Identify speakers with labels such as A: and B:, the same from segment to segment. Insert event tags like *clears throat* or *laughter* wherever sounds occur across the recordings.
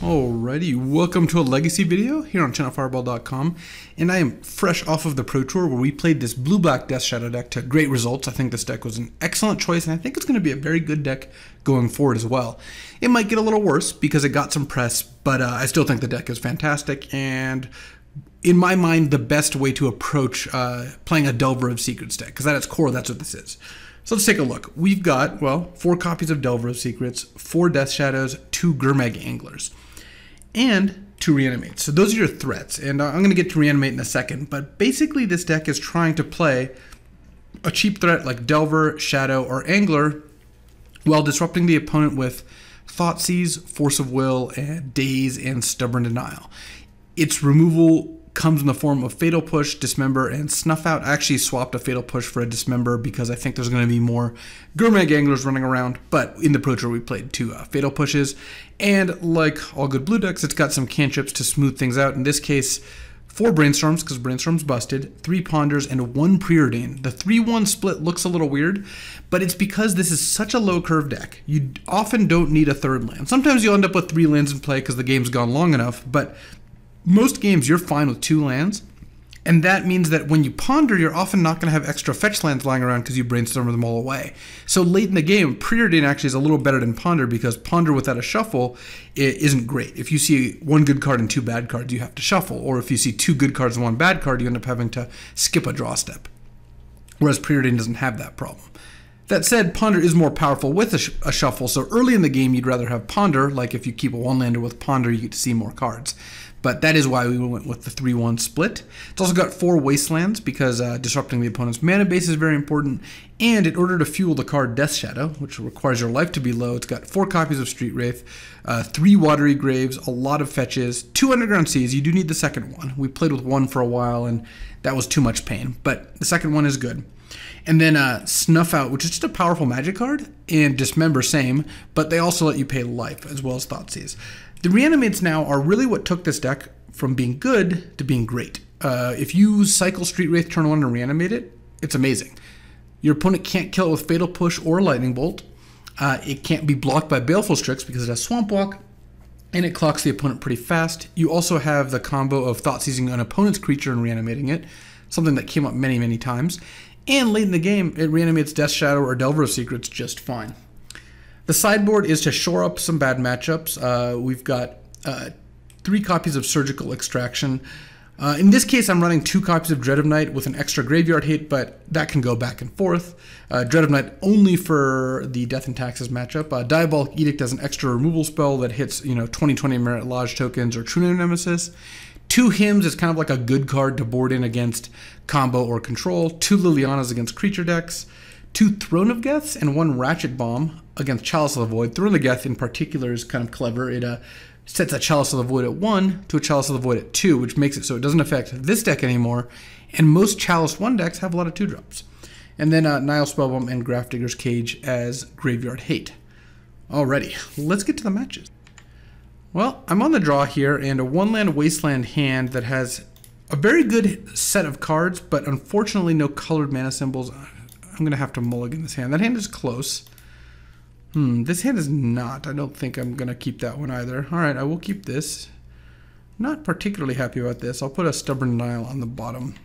A: Alrighty, welcome to a legacy video here on channelfireball.com and I am fresh off of the Pro Tour where we played this blue-black Death Shadow deck to great results. I think this deck was an excellent choice and I think it's going to be a very good deck going forward as well. It might get a little worse because it got some press, but uh, I still think the deck is fantastic and in my mind the best way to approach uh, playing a Delver of Secrets deck because at its core that's what this is. So let's take a look. We've got, well, four copies of Delver of Secrets, four Death Shadows, two Gurmag Anglers and to reanimate. So those are your threats, and uh, I'm going to get to reanimate in a second. But basically, this deck is trying to play a cheap threat like Delver, Shadow, or Angler while disrupting the opponent with Thoughtseize, Force of Will, and Daze, and Stubborn Denial. Its removal comes in the form of Fatal Push, Dismember, and Snuff Out. I actually swapped a Fatal Push for a Dismember because I think there's going to be more Gurmag Anglers running around. But in the Pro Tour, we played two uh, Fatal Pushes. And like all good blue decks, it's got some cantrips to smooth things out. In this case, four brainstorms because brainstorms busted, three ponders, and one preordain. The 3 1 split looks a little weird, but it's because this is such a low curve deck. You often don't need a third land. Sometimes you'll end up with three lands in play because the game's gone long enough, but most games you're fine with two lands. And that means that when you ponder, you're often not going to have extra fetch lands lying around because you brainstorm them all away. So late in the game, preordain actually is a little better than ponder because ponder without a shuffle isn't great. If you see one good card and two bad cards, you have to shuffle. Or if you see two good cards and one bad card, you end up having to skip a draw step. Whereas preordain doesn't have that problem. That said, Ponder is more powerful with a, sh a, shuffle, so early in the game you'd rather have Ponder, like if you keep a one-lander with Ponder, you get to see more cards. But that is why we went with the 3-1 split. It's also got four Wastelands, because uh, disrupting the opponent's mana base is very important, and in order to fuel the card Death Shadow, which requires your life to be low, it's got four copies of Street Wraith, uh, three Watery Graves, a lot of fetches, two Underground Seas, you do need the second one. We played with one for a while, and that was too much pain, but the second one is good. And then uh, Snuff Out, which is just a powerful magic card, and Dismember, same, but they also let you pay life as well as Thoughtseize. The reanimates now are really what took this deck from being good to being great. Uh, if you cycle Street Wraith turn one and reanimate it, it's amazing. Your opponent can't kill it with Fatal Push or Lightning Bolt. Uh, it can't be blocked by Baleful Strix because it has Swamp Walk, and it clocks the opponent pretty fast. You also have the combo of Thought Seizing an opponent's creature and reanimating it, something that came up many, many times. And late in the game, it reanimates Death Shadow or Delver of Secrets just fine. The sideboard is to shore up some bad matchups. Uh, we've got uh, three copies of Surgical Extraction. Uh, in this case, I'm running two copies of Dread of Night with an extra graveyard hit, but that can go back and forth. Uh, Dread of Night only for the Death and Taxes matchup. Uh, Diabolic Edict has an extra removal spell that hits, you know, 2020 Marit Lage tokens or True Nemesis. Two Hymns is kind of like a good card to board in against combo or control. Two Lilianas against creature decks. Two Throne of Geths and one Ratchet Bomb against Chalice of the Void. Throne of Geth in particular is kind of clever. It uh, sets a Chalice of the Void at 1 to a Chalice of the Void at 2, which makes it so it doesn't affect this deck anymore. And most Chalice 1 decks have a lot of 2 drops. And then uh, Nihil Spellbomb and Grafdigger's Cage as Graveyard Hate. Alrighty, let's get to the matches. Well, I'm on the draw here, and a one land wasteland hand that has a very good set of cards, but unfortunately no colored mana symbols. I'm going to have to mulligan this hand. That hand is close. Hmm, this hand is not. I don't think I'm going to keep that one either. All right, I will keep this. Not particularly happy about this. I'll put a Stubborn Denial on the bottom.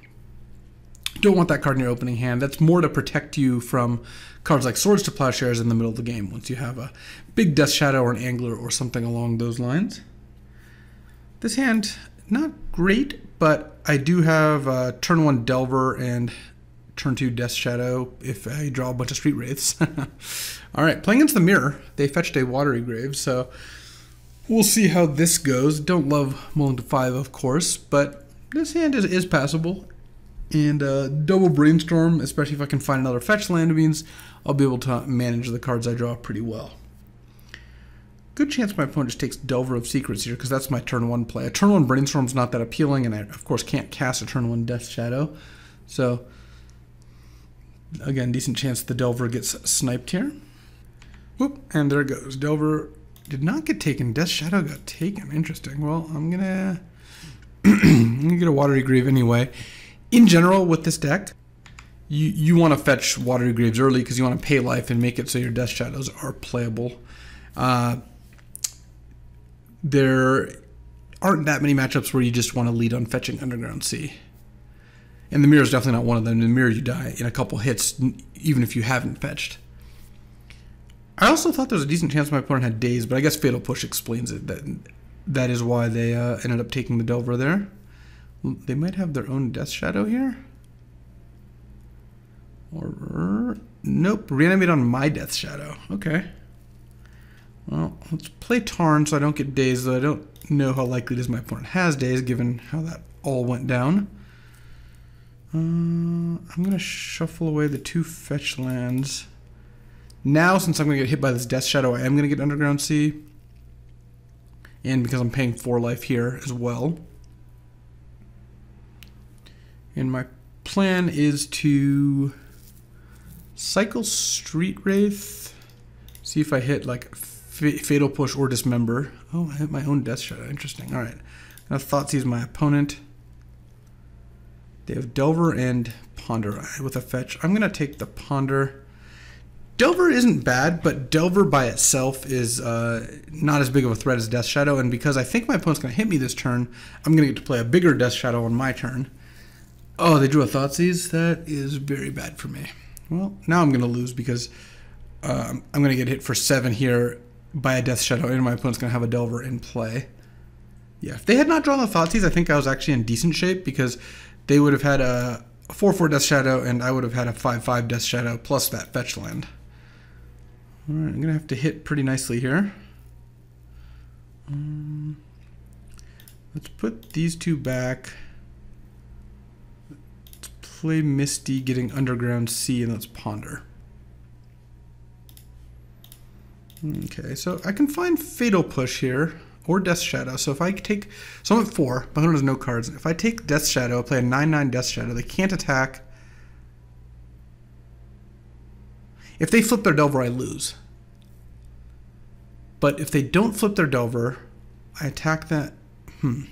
A: Don't want that card in your opening hand. That's more to protect you from cards like Swords to Plowshares in the middle of the game once you have a big Death Shadow or an Angler or something along those lines. This hand, not great, but I do have uh, turn 1 Delver and turn 2 Death Shadow if I draw a bunch of Street Wraiths. *laughs* All right, playing against the Mirror, they fetched a Watery Grave, so we'll see how this goes. Don't love Mulling to 5, of course, but this hand is, is passable. And uh, double Brainstorm, especially if I can find another fetch land, means I'll be able to manage the cards I draw pretty well. Good chance my opponent just takes Delver of Secrets here, because that's my turn 1 play. A turn 1 Brainstorm's not that appealing, and I, of course, can't cast a turn 1 Death Shadow. So, again, decent chance the Delver gets sniped here. Whoop, and there it goes. Delver did not get taken. Death Shadow got taken. Interesting. Well, I'm gonna, *clears throat* I'm gonna get a Watery Grave anyway. In general, with this deck, you you want to fetch Watery Graves early because you want to pay life and make it so your Death Shadows are playable. Uh, there aren't that many matchups where you just want to lead on fetching Underground Sea. And the mirror is definitely not one of them. In the mirror, you die in a couple hits, even if you haven't fetched. I also thought there was a decent chance my opponent had Daze, but I guess Fatal Push explains it. That that is why they uh, ended up taking the Delver there. They might have their own Death Shadow here. Or nope, reanimate on my Death Shadow. Okay. Well, let's play Tarn so I don't get Daze, though I don't know how likely it is my opponent has Daze, given how that all went down. Uh, I'm going to shuffle away the two fetch lands. Now, since I'm going to get hit by this Death Shadow, I am going to get Underground Sea. And because I'm paying 4 life here as well. And my plan is to cycle Street Wraith. See if I hit like Fatal Push or Dismember. Oh, I hit my own Death Shadow. Interesting. Alright. Now Thought Thoughtseize my opponent. They have Delver and Ponder with a fetch. I'm going to take the Ponder. Delver isn't bad, but Delver by itself is uh, not as big of a threat as Death Shadow, and because I think my opponent's going to hit me this turn, I'm going to get to play a bigger Death Shadow on my turn. Oh, they drew a Thoughtseize? That is very bad for me. Well, now I'm going to lose because uh, I'm going to get hit for 7 here by a Death Shadow, and my opponent's going to have a Delver in play. Yeah, if they had not drawn the Thoughtseize, I think I was actually in decent shape because they would have had a 4-4 Death Shadow, and I would have had a 5-5 Death Shadow plus that fetch land. Alright, I'm going to have to hit pretty nicely here. Um, let's put these two back. Let's play Misty getting Underground Sea and let's Ponder. Okay, so I can find Fatal Push here or Death Shadow. So if I take, so I'm at four, my opponent has no cards. If I take Death Shadow, I play a 9-9 Death Shadow, they can't attack. If they flip their Delver, I lose. But if they don't flip their Delver, I attack that. Hmm.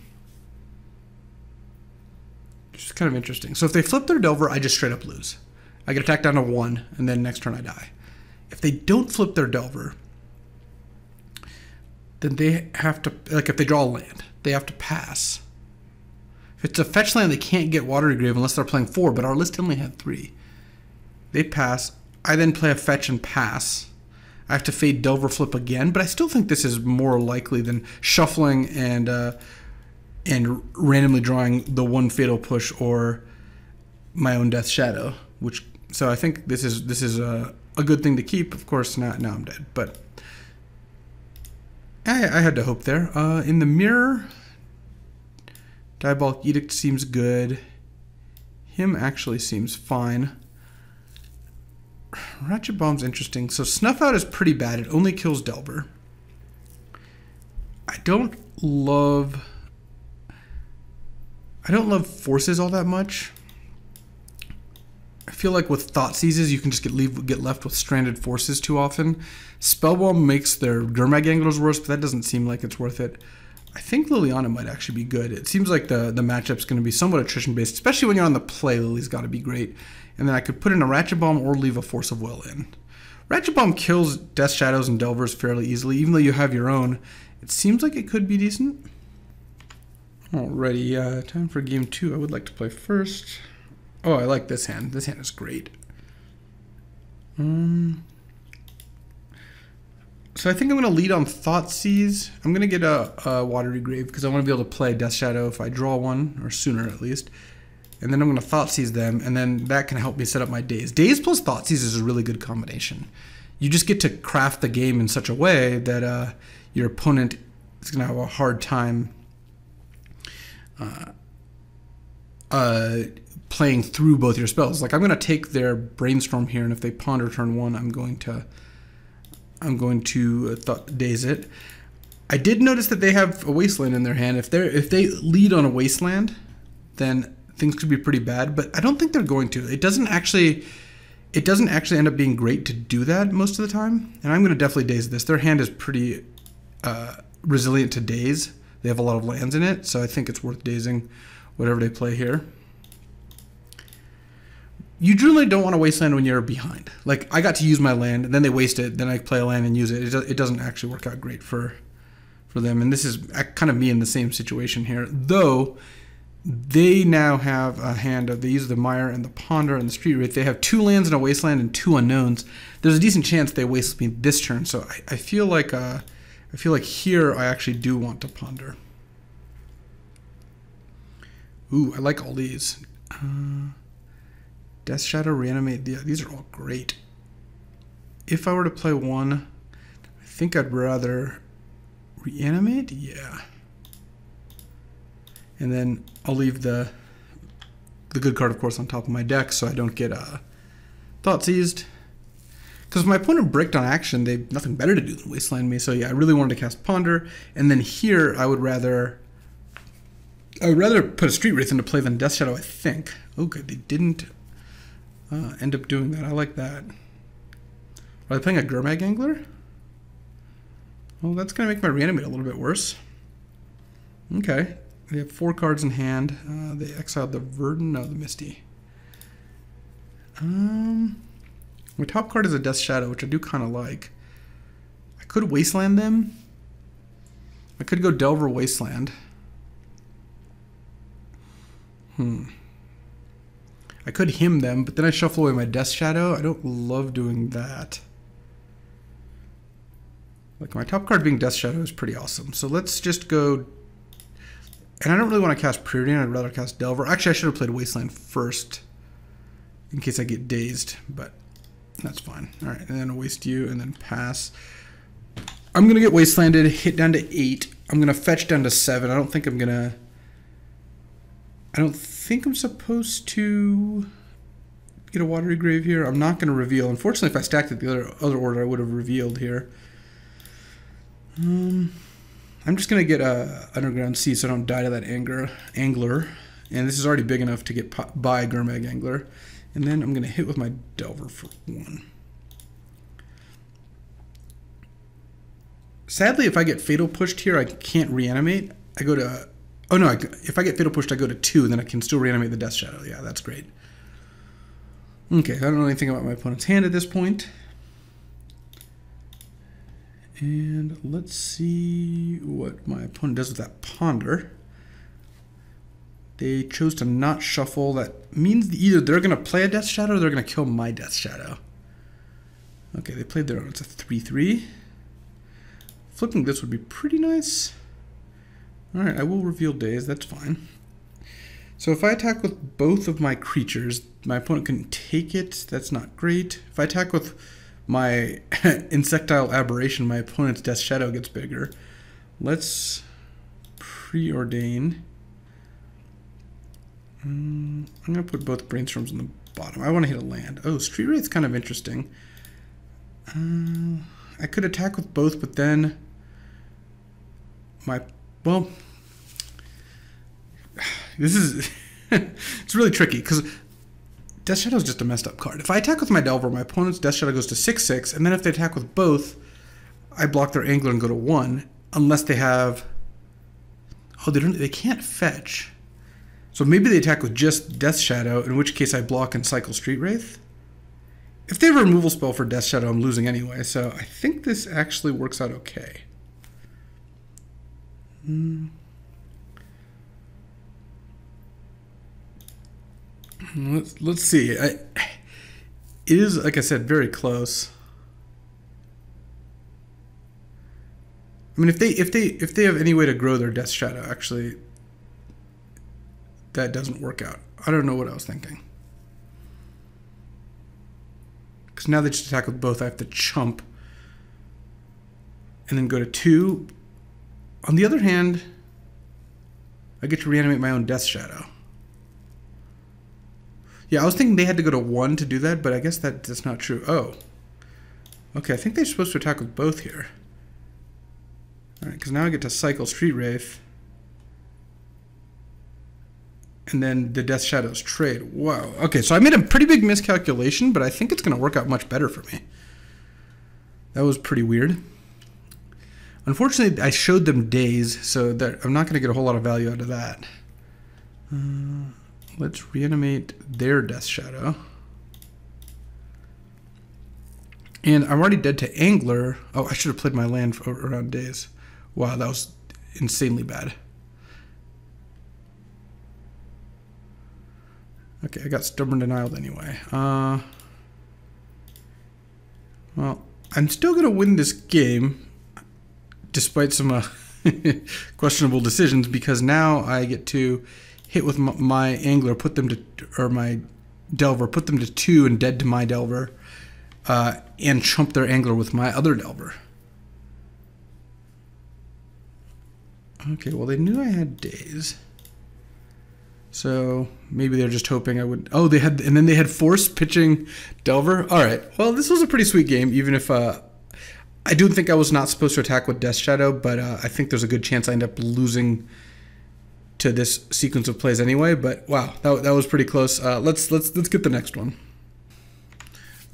A: It's kind of interesting. So if they flip their Delver, I just straight up lose. I get attacked down to one, and then next turn I die. If they don't flip their Delver, then they have to like if they draw a land, they have to pass. If it's a fetch land, they can't get Watery Grave unless they're playing four, but our list only had three. They pass. I then play a fetch and pass. I have to fade Delver flip again, but I still think this is more likely than shuffling and uh, and randomly drawing the one fatal push or my own death shadow. Which so I think this is this is a, a good thing to keep. Of course, not now I'm dead, but I, I had to hope there. Uh, in the mirror, Diabolic Edict seems good. Hymn actually seems fine. Ratchet Bomb's interesting. So Snuff Out is pretty bad. It only kills Delver. I don't love... I don't love Forces all that much. I feel like with Thoughtseizes, you can just get leave, get left with stranded forces too often. Spellbomb makes their Gurmag Anglers worse, but that doesn't seem like it's worth it. I think Liliana might actually be good. It seems like the, the matchup's going to be somewhat attrition based, especially when you're on the play. Lily's got to be great. And then I could put in a Ratchet Bomb or leave a Force of Will in. Ratchet Bomb kills Death Shadows and Delvers fairly easily, even though you have your own. It seems like it could be decent. Alrighty, uh, time for game two. I would like to play first. Oh, I like this hand. This hand is great. Um, so I think I'm going to lead on Thoughtseize. I'm going to get a, a Watery Grave because I want to be able to play Death Shadow if I draw one, or sooner at least. And then I'm going to Thoughtseize them, and then that can help me set up my Daze. Daze plus Thoughtseize is a really good combination. You just get to craft the game in such a way that uh, your opponent is going to have a hard time uh, uh, playing through both your spells. Like I'm going to take their brainstorm here, and if they ponder turn one, I'm going to I'm going to uh, daze it. I did notice that they have a wasteland in their hand. If they if they lead on a wasteland, then things could be pretty bad. But I don't think they're going to. It doesn't actually it doesn't actually end up being great to do that most of the time. And I'm going to definitely daze this. Their hand is pretty uh, resilient to daze. They have a lot of lands in it, so I think it's worth dazing whatever they play here you generally don't want to waste land when you're behind. Like I got to use my land, and then they waste it. Then I play a land and use it. It, it doesn't actually work out great for for them. And this is kind of me in the same situation here. Though they now have a hand of they use the mire and the ponder and the street wraith. They have two lands and a wasteland and two unknowns. There's a decent chance they waste me this turn. So I, I feel like uh, I feel like here I actually do want to ponder. Ooh, I like all these. Uh, Death Shadow, Reanimate. Yeah, these are all great. If I were to play one, I think I'd rather Reanimate. Yeah. And then I'll leave the the good card, of course, on top of my deck so I don't get uh, thought seized. Because my opponent bricked on action, they have nothing better to do than wasteland me. So yeah, I really wanted to cast Ponder. And then here, I would rather I would rather put a Street Wraith into play than Death Shadow, I think. Oh, good. They didn't uh, end up doing that. I like that. Are they playing a Gurmag Angler? Well, that's going to make my reanimate a little bit worse. Okay. They have four cards in hand. Uh, they exiled the Verdant. No, the Misty. Um, my top card is a Death Shadow, which I do kind of like. I could Wasteland them. I could go Delver Wasteland. Hmm. I could Hymn them, but then I shuffle away my Death Shadow. I don't love doing that. Like my top card being Death Shadow is pretty awesome. So let's just go. And I don't really want to cast Preordain. I'd rather cast Delver. Actually, I should have played Wasteland first, in case I get dazed. But that's fine. All right, and then waste you, and then pass. I'm gonna get Wastelanded, hit down to eight. I'm gonna fetch down to seven. I don't think I'm gonna. I don't think I'm supposed to get a watery grave here. I'm not going to reveal. Unfortunately, if I stacked it the other other order, I would have revealed here. Um, I'm just going to get a underground sea so I don't die to that anger, angler. And this is already big enough to get by Gurmag Angler. And then I'm going to hit with my Delver for one. Sadly, if I get Fatal pushed here, I can't reanimate. I go to Oh no, I, if I get Fatal Pushed, I go to 2, then I can still reanimate the Death Shadow. Yeah, that's great. Okay, I don't know anything about my opponent's hand at this point. And let's see what my opponent does with that Ponder. They chose to not shuffle. That means either they're going to play a Death Shadow or they're going to kill my Death Shadow. Okay, they played their own. It's a 3-3. Flipping this would be pretty nice. Alright, I will reveal Daze, that's fine. So if I attack with both of my creatures, my opponent can take it, that's not great. If I attack with my *laughs* insectile aberration, my opponent's death shadow gets bigger. Let's preordain. Um, I'm going to put both brainstorms on the bottom. I want to hit a land. Oh, street wraith's kind of interesting. Uh, I could attack with both, but then my well, *sighs* this is *laughs* it's really tricky because Death Shadow is just a messed up card. If I attack with my Delver, my opponent's Death Shadow goes to six six, and then if they attack with both, I block their Angler and go to one, unless they have. Oh, they don't. They can't fetch. So maybe they attack with just Death Shadow, in which case I block and cycle Street Wraith. If they have a removal spell for Death Shadow, I'm losing anyway, so I think this actually works out okay. Hmm. Let's let's see. I, it is like I said, very close. I mean, if they if they if they have any way to grow their Death Shadow, actually, that doesn't work out. I don't know what I was thinking. Because now they just attack with both. I have to chump and then go to two. On the other hand, I get to reanimate my own Death Shadow. Yeah, I was thinking they had to go to one to do that, but I guess that, that's not true. Oh. Okay, I think they're supposed to attack with both here. Alright, because now I get to cycle Street Wraith. And then the Death Shadows trade. Whoa. Okay, so I made a pretty big miscalculation, but I think it's going to work out much better for me. That was pretty weird. Unfortunately, I showed them Daze, so that I'm not going to get a whole lot of value out of that. Uh, let's reanimate their Death Shadow. And I'm already dead to Angler. Oh, I should have played my land for, around Daze. Wow, that was insanely bad. Okay, I got stubborn denial anyway. Uh, well, I'm still going to win this game, despite some uh, *laughs* questionable decisions, because now I get to hit with my, my angler, put them to, or my delver, put them to two and dead to my delver, uh, and chump their angler with my other delver. Okay, well, they knew I had Daze. So maybe they're just hoping I would. Oh, they had, and then they had force pitching Delver. All right. Well, this was a pretty sweet game, even if uh, I do think I was not supposed to attack with Death Shadow, but uh, I think there's a good chance I end up losing to this sequence of plays anyway. But wow, that, that was pretty close. Uh, let's let's let's get the next one.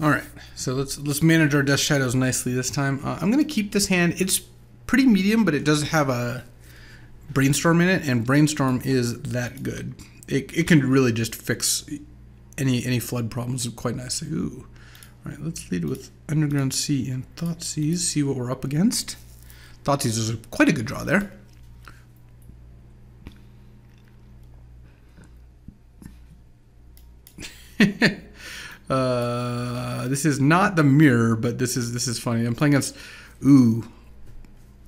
A: All right, so let's let's manage our Death Shadows nicely this time. Uh, I'm gonna keep this hand. It's pretty medium, but it does have a brainstorm in it, and brainstorm is that good. It, it can really just fix any any flood problems quite nicely. Ooh. All right, let's lead with Underground Sea and Thoughtseize, see what we're up against. Thoughtseize is quite a good draw there. *laughs* uh, this is not the mirror, but this is this is funny. I'm playing against ooh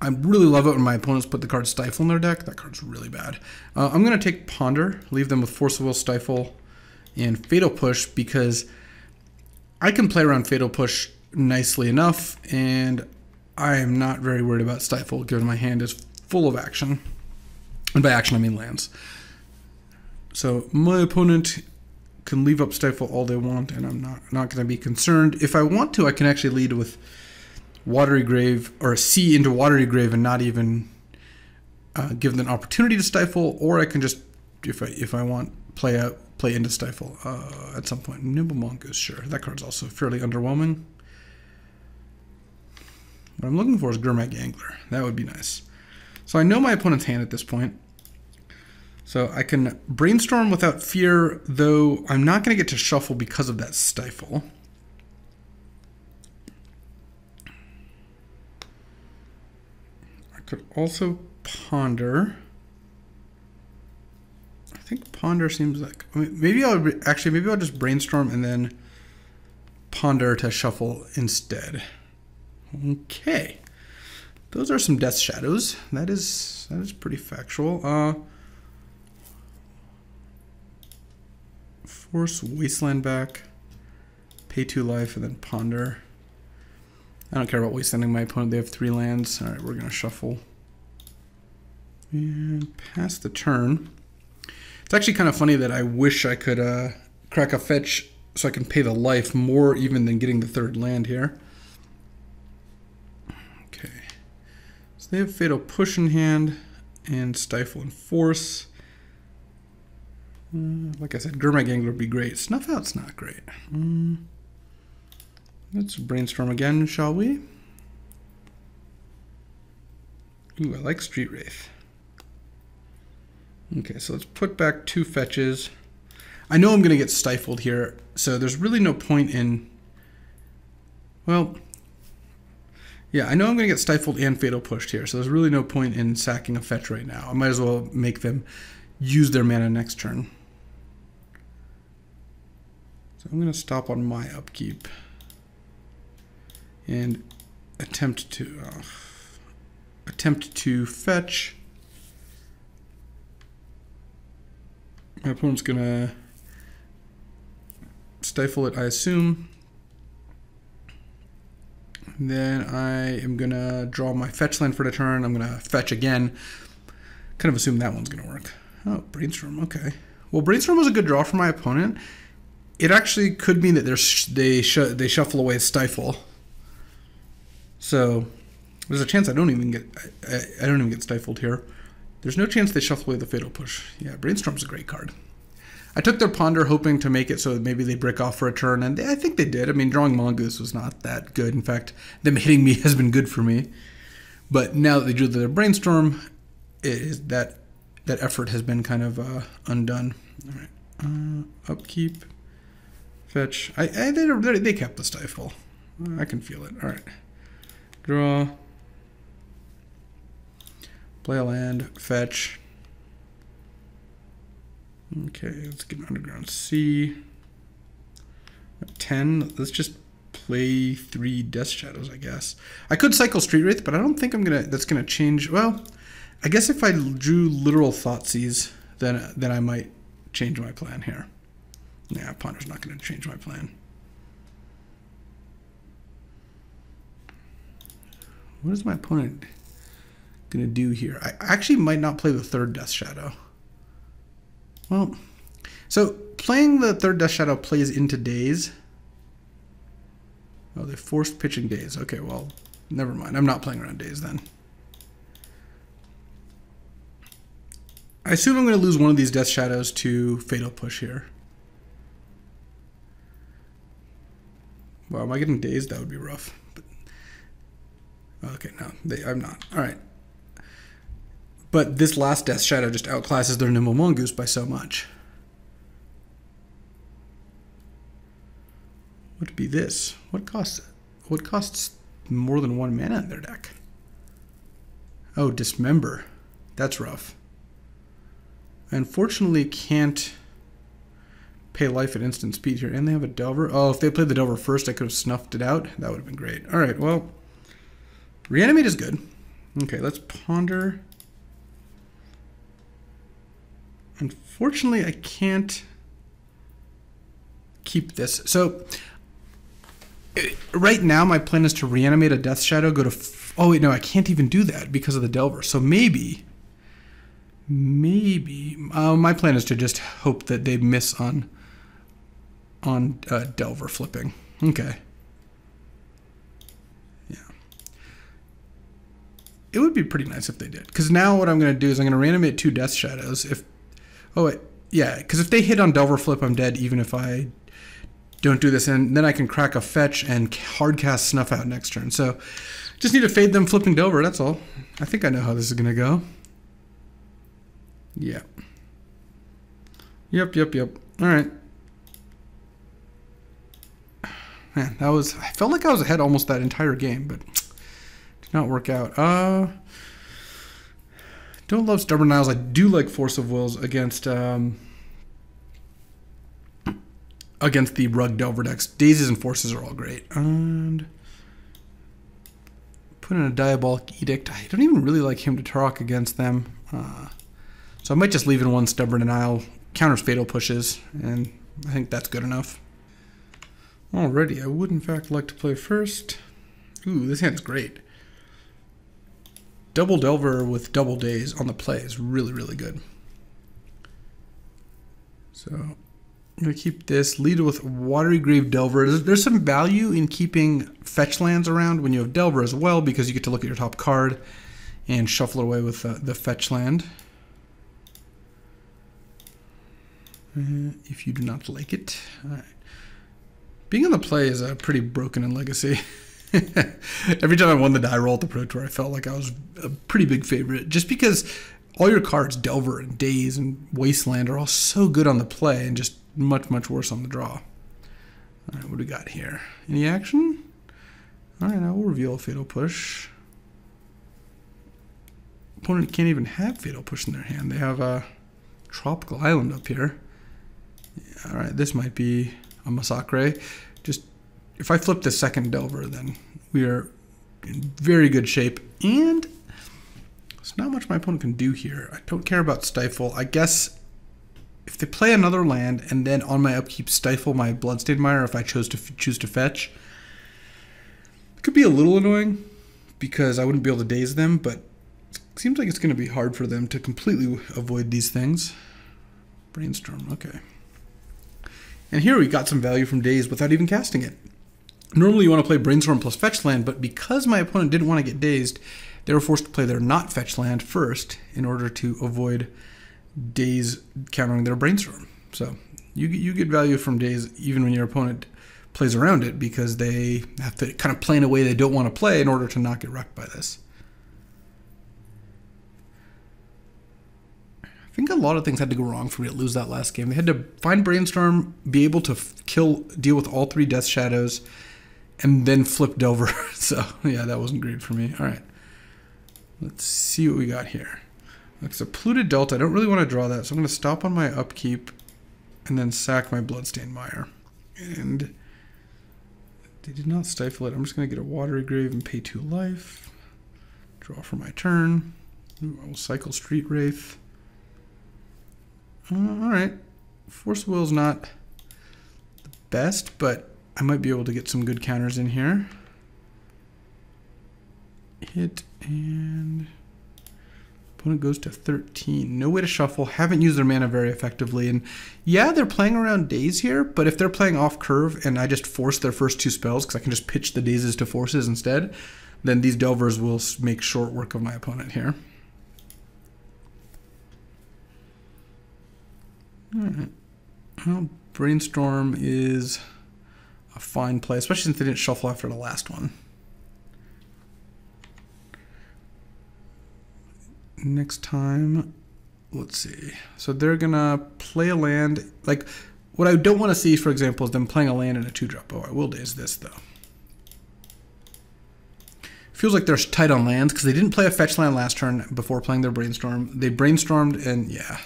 A: I really love it when my opponents put the card Stifle in their deck. That card's really bad. Uh, I'm going to take Ponder, leave them with Force of Will, Stifle, and Fatal Push because I can play around Fatal Push nicely enough, and I am not very worried about Stifle given my hand is full of action. And by action, I mean lands. So my opponent can leave up Stifle all they want, and I'm not, not going to be concerned. If I want to, I can actually lead with watery grave or see into watery grave and not even uh, give them an opportunity to stifle, or I can just, if I if I want, play out play into stifle uh, at some point. Nimble Mongoose, sure. That card's also fairly underwhelming. What I'm looking for is Gurmag Angler. That would be nice. So I know my opponent's hand at this point. So I can brainstorm without fear, though I'm not going to get to shuffle because of that stifle. I could also ponder. I think ponder seems like I mean, maybe I'll actually maybe I'll just brainstorm and then ponder to shuffle instead. Okay, those are some death shadows. That is that is pretty factual. Uh, force wasteland back, pay two life, and then ponder. I don't care about wastelanding my opponent. They have three lands. All right, we're going to shuffle. And pass the turn. It's actually kind of funny that I wish I could uh, crack a fetch so I can pay the life more even than getting the third land here. Okay. So they have Fatal Push in hand and Stifle and Force. Uh, like I said, Gurmag Angler would be great. Snuff Out's not great. Mm. Let's brainstorm again, shall we? Ooh, I like Street Wraith. Okay, so let's put back two fetches. I know I'm going to get stifled here, so there's really no point in... Well, yeah, I know I'm going to get stifled and fatal pushed here, so there's really no point in sacking a fetch right now. I might as well make them use their mana next turn. So I'm going to stop on my upkeep and attempt to uh, attempt to fetch. My opponent's gonna stifle it, I assume. Then I am gonna draw my fetch land for the turn. I'm gonna fetch again. Kind of assume that one's gonna work. Oh, brainstorm. Okay. Well, brainstorm was a good draw for my opponent. It actually could mean that they're sh they sh they shuffle away stifle. So there's a chance I don't even get I, I, don't even get stifled here. There's no chance they shuffle away the fatal push. Yeah, brainstorm's a great card. I took their ponder hoping to make it so maybe they break off for a turn, and they, I think they did. I mean, drawing mongoose was not that good. In fact, them hitting me *laughs* has been good for me. But now that they drew their brainstorm, is that that effort has been kind of uh, undone. All right, uh, upkeep, fetch. I, I they, they kept the stifle. I can feel it. All right. Draw. Play a land, fetch. Okay, let's get an underground sea. 10, let's just play three Death Shadows, I guess. I could cycle Street Wraith, but I don't think I'm gonna. that's gonna change. Well, I guess if I drew literal Thoughtseize, then, then I might change my plan here. Yeah, Ponder's not gonna change my plan. What is my opponent going to do here? I actually might not play the third Death Shadow. Well, so playing the third Death Shadow plays into Daze. Oh, they forced pitching Daze. Okay, well, never mind. I'm not playing around Daze then. I assume I'm going to lose one of these Death Shadows to Fatal Push here. Wow, am I getting dazed? That would be rough. Okay, no, they, I'm not. All right. But this last Death Shadow just outclasses their Nimble Mongoose by so much. What would be this? What costs? What costs more than one mana in their deck? Oh, Dismember. That's rough. I unfortunately can't pay life at instant speed here. And they have a Delver. Oh, if they played the Delver first, I could have snuffed it out. That would have been great. All right, well... Reanimate is good. Okay, let's ponder. Unfortunately, I can't keep this. So right now, my plan is to reanimate a Death Shadow, go to... oh, wait, no, I can't even do that because of the Delver. So maybe... Maybe... Uh, my plan is to just hope that they miss on on uh, Delver flipping. Okay. Yeah. It would be pretty nice if they did. Because now what I'm going to do is I'm going to reanimate two Death Shadows. If Oh, wait. Yeah, because if they hit on Delver Flip, I'm dead even if I don't do this. And then I can crack a fetch and hard cast Snuff out next turn. So just need to fade them flipping Delver, that's all. I think I know how this is going to go. Yeah. Yep, yep, yep. All right. Man, that was... I felt like I was ahead almost that entire game, but *tsk* did not work out. Uh, don't love Stubborn Denials. I do like Force of Wills against um, against the Rug Delver decks. Dazes and Forces are all great. And put in a Diabolic Edict. I don't even really like him to talk against them. Uh, so I might just leave in one Stubborn Denial. Counters Fatal Pushes, and I think that's good enough. Alrighty, I would in fact like to play first. Ooh, this hand's great. Double Delver with Double Daze on the play is really, really good. So I'm going to keep this. Lead with Watery Grave Delver. There's, some value in keeping fetch lands around when you have Delver as well because you get to look at your top card and shuffle away with the fetch land. Uh, if you do not like it. Being on the play is a pretty broken in Legacy. *laughs* Every time I won the die roll at the Pro Tour, I felt like I was a pretty big favorite just because all your cards, Delver and Daze and Wasteland, are all so good on the play and just much, much worse on the draw. All right, what do we got here? Any action? All right, I will reveal a Fatal Push. Opponent can't even have Fatal Push in their hand. They have a Tropical Island up here. Yeah, all right, this might be a Massacre. Just if I flip the second Delver, then we are in very good shape. And there's not much my opponent can do here. I don't care about Stifle. I guess if they play another land and then on my upkeep stifle my Bloodstained Mire if I chose to choose to fetch, it could be a little annoying because I wouldn't be able to daze them, but it seems like it's going to be hard for them to completely avoid these things. Brainstorm, okay. And here we got some value from Daze without even casting it. Normally you want to play Brainstorm plus Fetch Land, but because my opponent didn't want to get dazed, they were forced to play their not Fetch Land first in order to avoid Daze countering their Brainstorm. So you, you get value from Daze even when your opponent plays around it because they have to kind of play in a way they don't want to play in order to not get wrecked by this. Think a lot of things had to go wrong for me to lose that last game. They had to find Brainstorm, be able to kill, deal with all three Death Shadows, and then flipped over. *laughs* so yeah, that wasn't great for me. All right. Let's see what we got here. It's a polluted delta. I don't really want to draw that, so I'm going to stop on my upkeep and then sack my bloodstained mire. And they did not stifle it. I'm just going to get a watery grave and pay two life. Draw for my turn. Ooh, I will cycle street wraith. Uh, all right, force will's not the best, but I might be able to get some good counters in here. Hit and opponent goes to 13. No way to shuffle. Haven't used their mana very effectively. And yeah, they're playing around Daze here, but if they're playing off curve and I just force their first two spells because I can just pitch the dazes to forces instead, then these delvers will make short work of my opponent here. Mm-hmm. Well, Brainstorm is a fine play, especially since they didn't shuffle after the last one. Next time, let's see. So they're gonna play a land. Like, what I don't want to see, for example, is them playing a land in a two-drop. Oh, I will daze this though. Feels like they're tight on lands because they didn't play a fetch land last turn before playing their brainstorm. They brainstormed and yeah,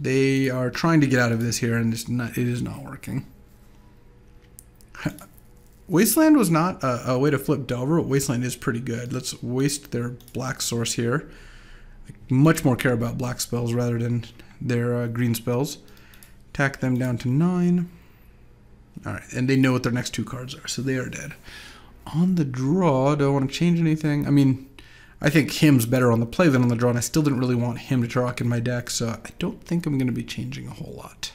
A: they are trying to get out of this here, and it's not. It is not working. *laughs* Wasteland was not a, a way to flip Delver. But Wasteland is pretty good. Let's waste their black source here. I much more care about black spells rather than their uh, green spells. Tack them down to nine. All right, and they know what their next two cards are, so they are dead. On the draw, do I want to change anything? I mean, I think Hymn's better on the play than on the draw, and I still didn't really want Hymn to Tourach in my deck, so I don't think I'm going to be changing a whole lot.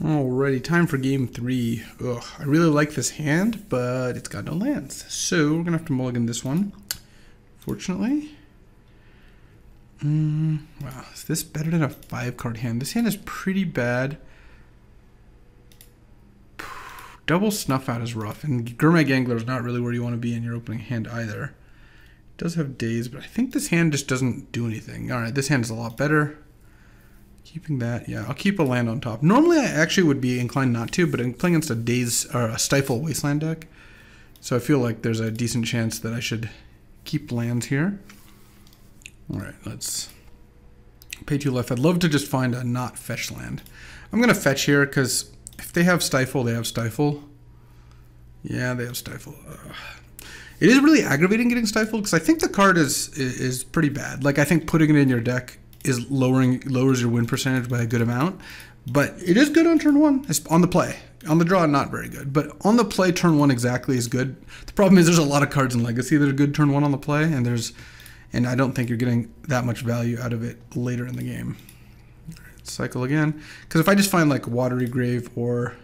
A: Alrighty, time for game three. Ugh, I really like this hand, but it's got no lands. So we're going to have to mulligan this one, fortunately. Mm, wow, is this better than a five card hand? This hand is pretty bad. Double Snuff Out is rough, and Gurmag Angler is not really where you want to be in your opening hand either does have Daze, but I think this hand just doesn't do anything. All right, this hand is a lot better. Keeping that, yeah, I'll keep a land on top. Normally, I actually would be inclined not to, but I'm playing against a daze or a stifle wasteland deck, so I feel like there's a decent chance that I should keep lands here. All right, let's pay two left. I'd love to just find a not fetch land. I'm gonna fetch here because if they have stifle, they have stifle. Yeah, they have stifle. Ugh. It is really aggravating getting stifled because I think the card is is pretty bad. Like I think putting it in your deck is lowering lowers your win percentage by a good amount, but it is good on turn one. It's on the play. On the draw, not very good, but on the play, turn one exactly is good. The problem is there's a lot of cards in Legacy that are good turn one on the play, and there's, and I don't think you're getting that much value out of it later in the game. cycle again, because if I just find like Watery Grave or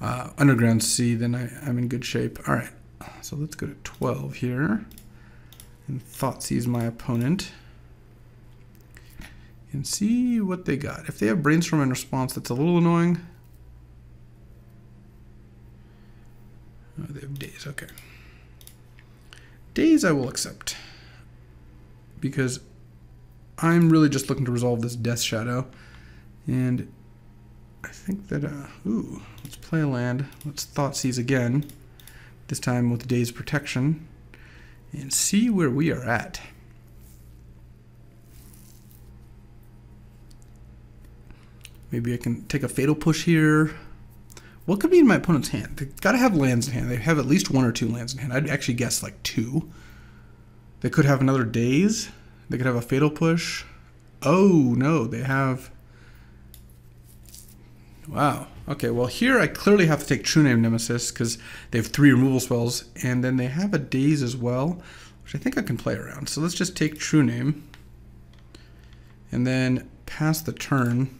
A: uh, Underground Sea, then I, I'm in good shape. All right, so let's go to 12 here. And Thoughtseize my opponent. And see what they got. If they have Brainstorm in response, that's a little annoying. Oh, they have Daze, okay. Daze I will accept. Because I'm really just looking to resolve this Death Shadow. And I think that, uh, ooh, let's play a land. Let's Thoughtseize again this time with Daze Protection, and see where we are at. Maybe I can take a Fatal Push here. What could be in my opponent's hand? They've got to have lands in hand. They have at least one or two lands in hand. I'd actually guess like two. They could have another Daze. They could have a Fatal Push. Oh, no, they have... Wow. Okay, well here I clearly have to take True Name Nemesis because they have three removal spells, and then they have a Daze as well, which I think I can play around. So let's just take True Name, and then pass the turn,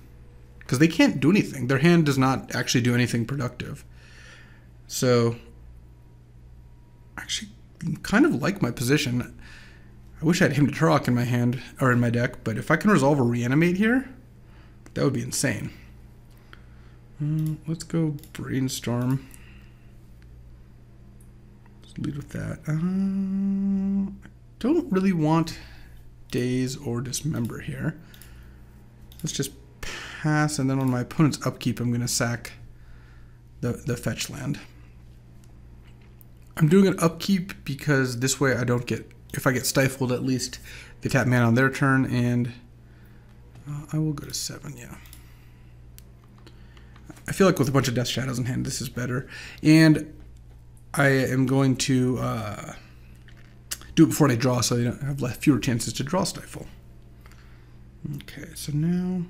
A: because they can't do anything. Their hand does not actually do anything productive. So, actually, kind of like my position. I wish I had Hymn to Tourach in my hand, or in my deck, but if I can resolve a Reanimate here, that would be insane. Uh, let's go brainstorm. Let's lead with that. Uh, I don't really want Daze or dismember here. Let's just pass, and then on my opponent's upkeep, I'm going to sack the, the fetch land. I'm doing an upkeep because this way I don't get, if I get stifled at least, they tap mana on their turn and uh, I will go to seven, yeah. I feel like with a bunch of Death Shadows in hand, this is better. And I am going to uh, do it before I draw so I don't have less, fewer chances to draw Stifle. Okay, so now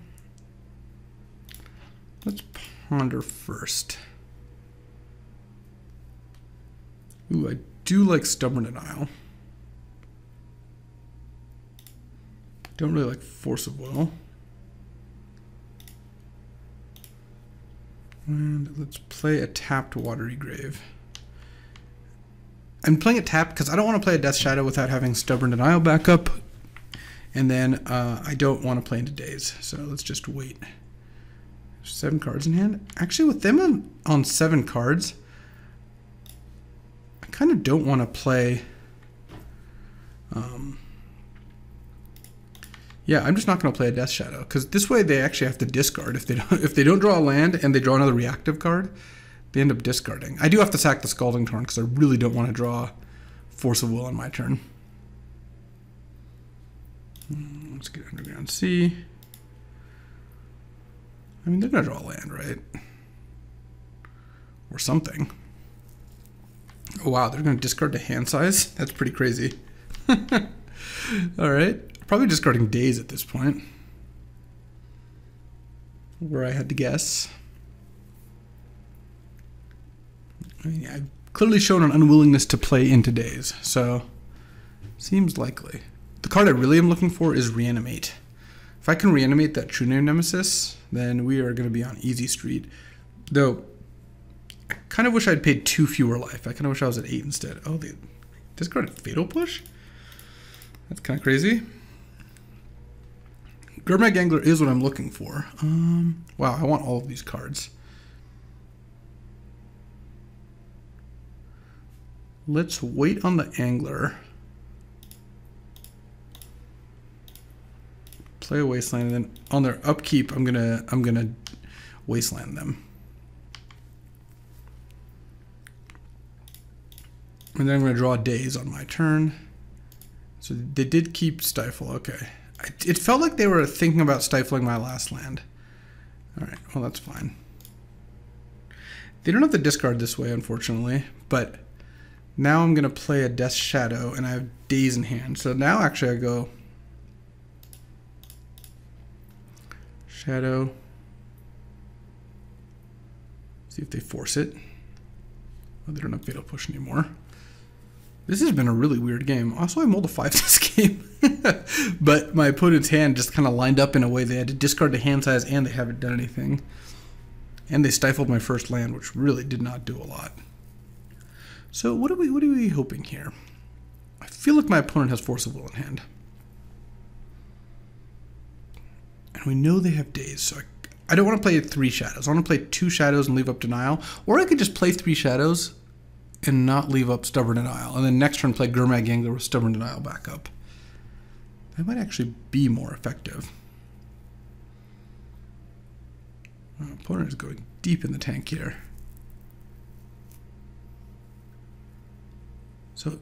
A: let's ponder first. Ooh, I do like Stubborn Denial. Don't really like Force of Will. And let's play a tapped Watery Grave. I'm playing it tapped because I don't want to play a Death Shadow without having Stubborn Denial backup. And then uh, I don't want to play into Daze, so let's just wait. Seven cards in hand. Actually, with them on, on seven cards, I kind of don't want to play... Um, yeah, I'm just not going to play a Death Shadow because this way they actually have to discard if they don't *laughs* if they don't draw a land and they draw another reactive card, they end up discarding. I do have to sack the Scalding Tarn because I really don't want to draw Force of Will on my turn. Hmm, let's get Underground Sea. I mean, they're going to draw land, right? Or something. Oh, wow, they're going to discard to hand size? That's pretty crazy. *laughs* All right. Probably discarding Daze at this point. Where I had to guess. I mean, I've clearly shown an unwillingness to play into Daze, so seems likely. The card I really am looking for is Reanimate. If I can reanimate that True Name Nemesis, then we are going to be on easy street. Though, I kind of wish I'd paid two fewer life. I kind of wish I was at eight instead. Oh, they discarded Fatal Push? That's kind of crazy. Gurmag Angler is what I'm looking for. Um, wow, I want all of these cards. Let's wait on the Angler. Play a Wasteland, and then on their upkeep, I'm gonna I'm gonna Wasteland them. And then I'm gonna draw Daze on my turn. So they did keep Stifle. Okay. It felt like they were thinking about stifling my last land. Alright, well that's fine. They don't have to discard this way, unfortunately, but now I'm going to play a Death Shadow, and I have Daze in hand. So now actually I go Shadow. See if they force it. Oh, they don't have Fatal Push anymore. This has been a really weird game. Also, I mulled a 5 *laughs* this game. *laughs* but my opponent's hand just kind of lined up in a way they had to discard the hand size and they haven't done anything. And they stifled my first land, which really did not do a lot. So what are we what are we hoping here? I feel like my opponent has Force of Will in hand. And we know they have Daze, so I, I don't want to play three shadows. I want to play two shadows and leave up denial. Or I could just play three shadows and not leave up Stubborn Denial. And then next turn play Gurmag Angler with Stubborn Denial back up. That might actually be more effective. My opponent is going deep in the tank here. So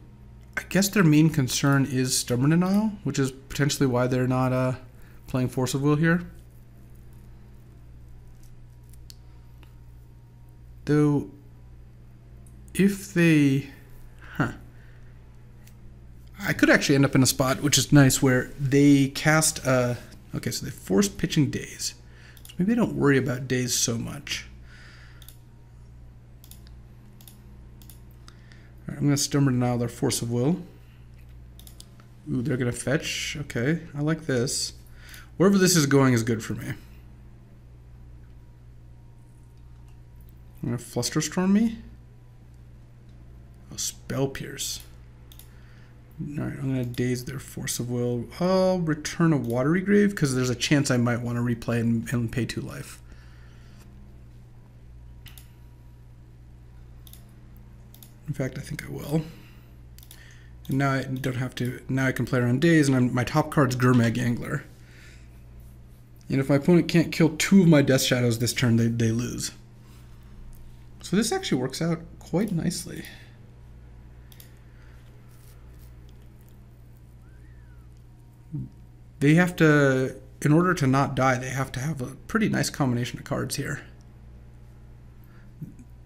A: I guess their main concern is Stubborn Denial, which is potentially why they're not uh, playing Force of Will here. Though if they, I could actually end up in a spot which is nice where they cast. Uh, okay, so they force pitching Daze. so maybe I don't worry about Daze so much. All right, I'm gonna stubborn denial their force of will. Ooh, they're gonna fetch. Okay, I like this. Wherever this is going is good for me. I'm gonna flusterstorm me. Spell Pierce. Alright, I'm going to daze their Force of Will. I'll return a Watery Grave because there's a chance I might want to replay and, and pay two life. In fact, I think I will. And now I don't have to. Now I can play around Daze, and I'm, my top card's Gurmag Angler. And if my opponent can't kill two of my Death Shadows this turn, they, they lose. So this actually works out quite nicely. They have to, in order to not die, they have to have a pretty nice combination of cards here.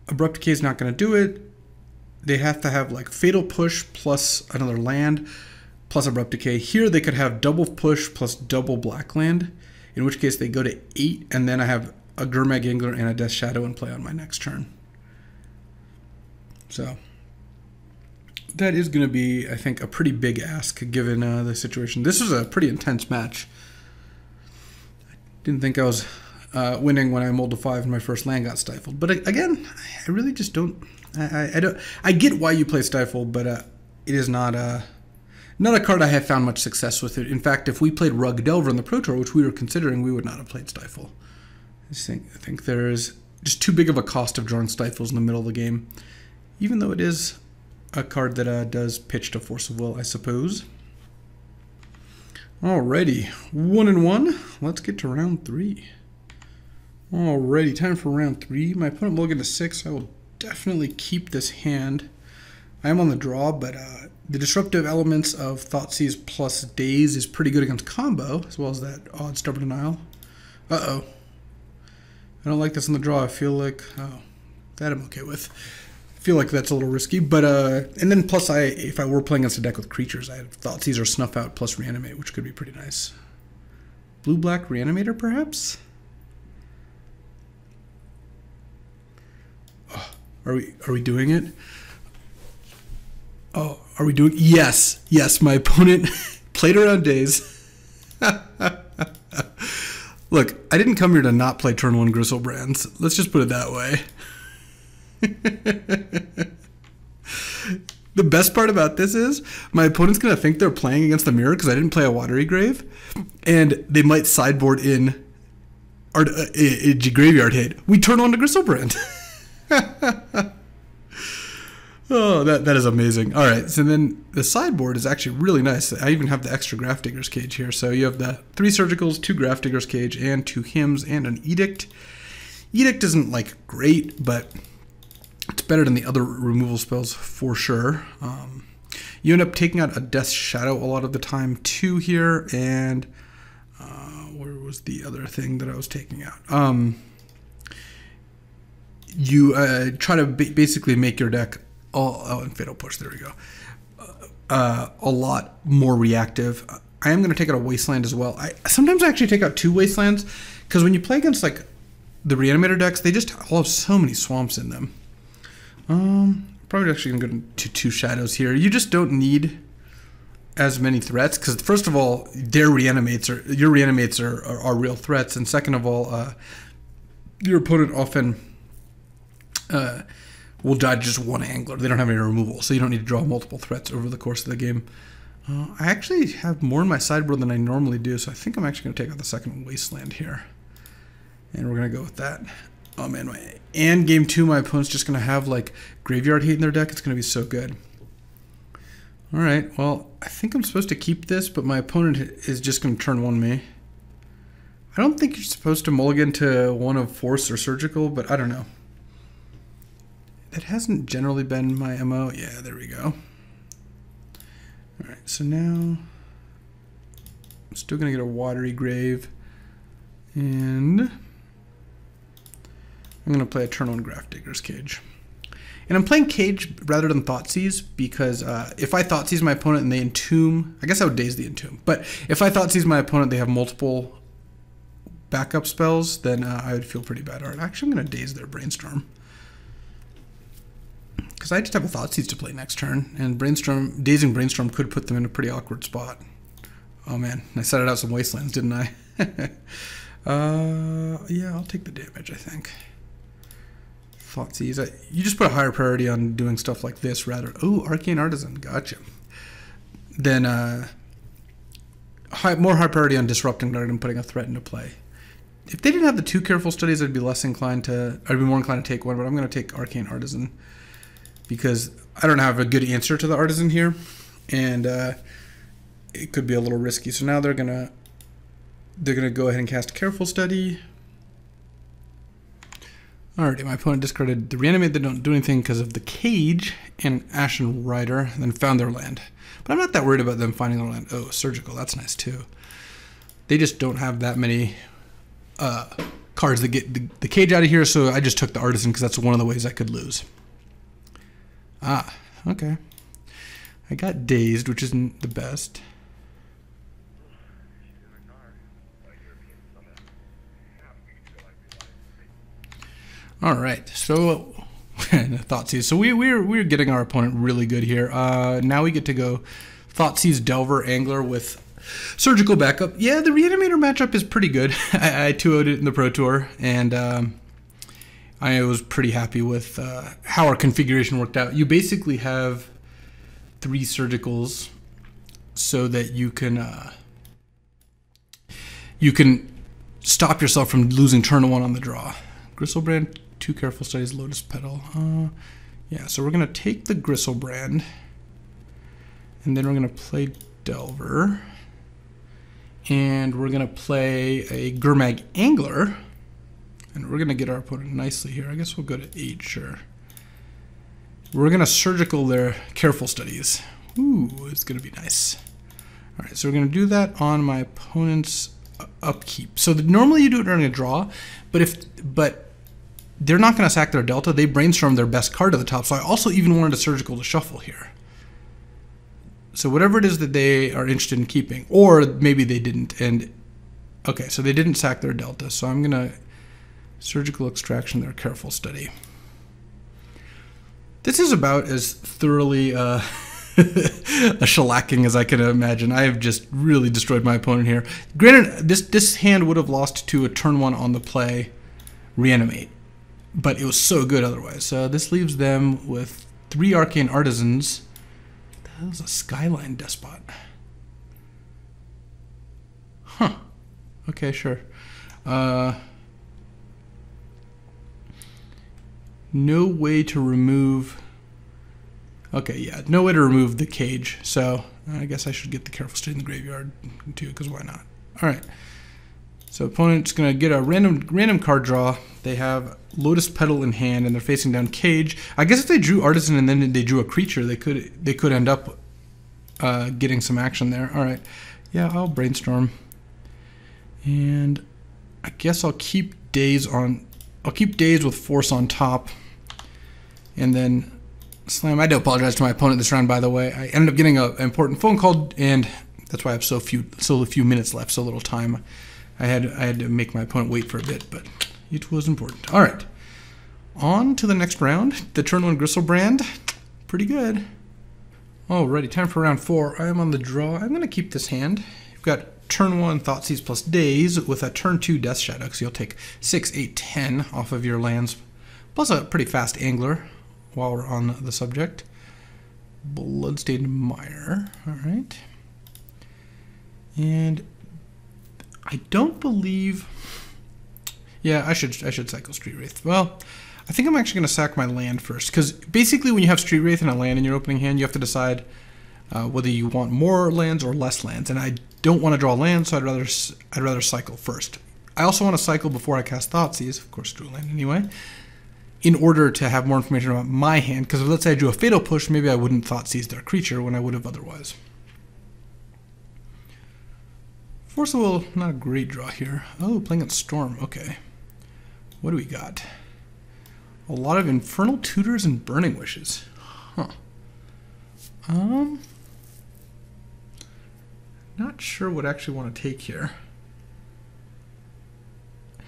A: Abrupt Decay is not going to do it. They have to have like Fatal Push plus another land plus Abrupt Decay. Here they could have double push plus double black land, in which case they go to 8, and then I have a Gurmag Angler and a Death Shadow in play on my next turn. So that is going to be, I think, a pretty big ask given uh, the situation. This was a pretty intense match. I didn't think I was uh, winning when I mulled a five and my first land got stifled. But again, I really just don't. I, I, I don't. I get why you play stifle, but uh, it is not a uh, not a card I have found much success with. It. In fact, if we played Rug Delver on the Pro Tour, which we were considering, we would not have played stifle. I think I think there is just too big of a cost of drawing stifles in the middle of the game, even though it is a card that uh, does pitch to Force of Will, I suppose. Alrighty, one and one. Let's get to round three. Alrighty, time for round three. My opponent will get to six. I will definitely keep this hand. I am on the draw, but uh, the disruptive elements of Thoughtseize plus Daze is pretty good against combo, as well as that odd Stubborn Denial. Uh-oh. I don't like this on the draw. I feel like, oh, that I'm okay with feel like that's a little risky. But uh, and then plus, I if I were playing against a deck with creatures, I had Thoughtseize or Snuff Out plus Reanimate, which could be pretty nice. Blue black Reanimator, perhaps. Oh, are we are we doing it? Oh, are we doing? Yes, yes. My *laughs* opponent played around Daze. *laughs* Look, I didn't come here to not play turn one Griselbrands. Let's just put it that way. *laughs* the best part about this is my opponent's going to think they're playing against the mirror because I didn't play a watery grave, and they might sideboard in our, a, a, graveyard hit. We turn on to Griselbrand. *laughs* oh, that, that is amazing. All right, so then the sideboard is actually really nice. I even have the extra Grafdigger's Cage here. So you have the three Surgicals, two Grafdigger's Cage, and two Hymns, and an Edict. Edict isn't like great, but better than the other removal spells for sure. Um, you end up taking out a Death Shadow a lot of the time too here, and uh, where was the other thing that I was taking out? Um, you uh, try to basically make your deck all oh, and Fatal Push. There we go. Uh, a lot more reactive. I am going to take out a Wasteland as well. I sometimes I actually take out two Wastelands because when you play against like the Reanimator decks, they just all have so many swamps in them. Um, probably actually gonna go to two shadows here. You just don't need as many threats because first of all, their reanimates are your reanimates are, are, are real threats, and second of all, uh, your opponent often uh, will die just one angler. They don't have any removal, so you don't need to draw multiple threats over the course of the game. Uh, I actually have more in my sideboard than I normally do, so I think I'm actually going to take out the second wasteland here, and we're going to go with that. Oh man, my, and game two, my opponent's just gonna have like graveyard hate in their deck. It's gonna be so good. All right, well, I think I'm supposed to keep this, but my opponent is just gonna turn one me. I don't think you're supposed to mulligan to one of force or surgical, but I don't know. That hasn't generally been my MO. Yeah, there we go. All right, so now I'm still gonna get a watery grave and I'm going to play a turn on Grafdigger's Cage. And I'm playing Cage rather than Thoughtseize because uh, if I Thoughtseize my opponent and they Entomb, I guess I would Daze the Entomb. But if I Thoughtseize my opponent, they have multiple backup spells, then uh, I would feel pretty bad. All right, actually, I'm going to Daze their Brainstorm. Because I just have a Thoughtseize to play next turn, and Brainstorm, Dazing Brainstorm could put them in a pretty awkward spot. Oh man, I set it out some Wastelands, didn't I? *laughs* uh, yeah, I'll take the damage, I think. Thoughtseize. You just put a higher priority on doing stuff like this rather. Oh, Arcane Artisan. Gotcha. Then uh, high, more high priority on disrupting rather than putting a threat into play. If they didn't have the two careful studies, I'd be less inclined to. I'd be more inclined to take one, but I'm going to take Arcane Artisan because I don't have a good answer to the Artisan here, and uh, it could be a little risky. So now they're gonna they're gonna go ahead and cast Careful Study. Alrighty, my opponent discarded the reanimate that don't do anything because of the cage and Ashen Rider, then found their land. But I'm not that worried about them finding their land. Oh, surgical, that's nice too. They just don't have that many uh, cards that get the, the, cage out of here, so I just took the artisan because that's one of the ways I could lose. Ah, okay. I got dazed, which isn't the best. All right, so *laughs* Thoughtseize. So we we're we're getting our opponent really good here. Uh, now we get to go Thoughtseize Delver Angler with surgical backup. Yeah, the Reanimator matchup is pretty good. *laughs* I, I 2 0'd it in the Pro Tour, and um, I was pretty happy with uh, how our configuration worked out. You basically have three surgicals so that you can uh, you can stop yourself from losing turn one on the draw. Griselbrand two careful studies, Lotus Petal. Uh, yeah, so we're going to take the Griselbrand, and then we're going to play Delver, and we're going to play a Gurmag Angler, and we're going to get our opponent nicely here. I guess we'll go to 8, sure. We're going to surgical their careful studies. Ooh, it's going to be nice. All right, so we're going to do that on my opponent's upkeep. So the, normally you do it during a draw, but if but they're not going to sack their delta. They brainstorm their best card to the top. So I also even wanted a surgical to shuffle here. So whatever it is that they are interested in keeping, or maybe they didn't. And okay, so they didn't sack their delta. So I'm going to surgical extraction their careful study. This is about as thoroughly uh, *laughs* a shellacking as I can imagine. I have just really destroyed my opponent here. Granted, this this hand would have lost to a turn one on the play, reanimate but it was so good otherwise. So this leaves them with three arcane artisans. That was a skyline despot. Huh. Okay, sure. Uh, no way to remove. Okay, yeah, no way to remove the cage. So I guess I should get the careful study in the graveyard too, because why not? All right. So opponent's gonna get a random random card draw. They have Lotus Petal in hand, and they're facing down Cage. I guess if they drew Artisan and then they drew a creature, they could they could end up uh, getting some action there. All right, yeah, I'll brainstorm, and I guess I'll keep Daze on. I'll keep Daze with Force on top, and then Slam. I do apologize to my opponent this round, by the way. I ended up getting an important phone call, and that's why I have so few so few minutes left, so little time. I had I had to make my opponent wait for a bit, but it was important. All right, on to the next round. The turn one Griselbrand, pretty good. Alrighty, time for round four. I am on the draw. I'm gonna keep this hand. You've got turn one Thoughtseize plus Daze with a turn two Death Shadow, so you'll take six, eight, ten off of your lands, plus a pretty fast Angler. While we're on the subject, Bloodstained Mire. All right, and I don't believe. Yeah, I should I should cycle Street Wraith. Well, I think I'm actually going to sack my land first because basically when you have Street Wraith and a land in your opening hand, you have to decide uh, whether you want more lands or less lands. And I don't want to draw land, so I'd rather I'd rather cycle first. I also want to cycle before I cast Thoughtseize, of course, draw land anyway, in order to have more information about my hand. Because let's say I drew a Fatal Push, maybe I wouldn't Thoughtseize their creature when I would have otherwise. Force of Will, not a great draw here. Oh, playing at Storm, okay. What do we got? A lot of Infernal Tutors and Burning Wishes. Huh. Um, not sure what I actually want to take here. I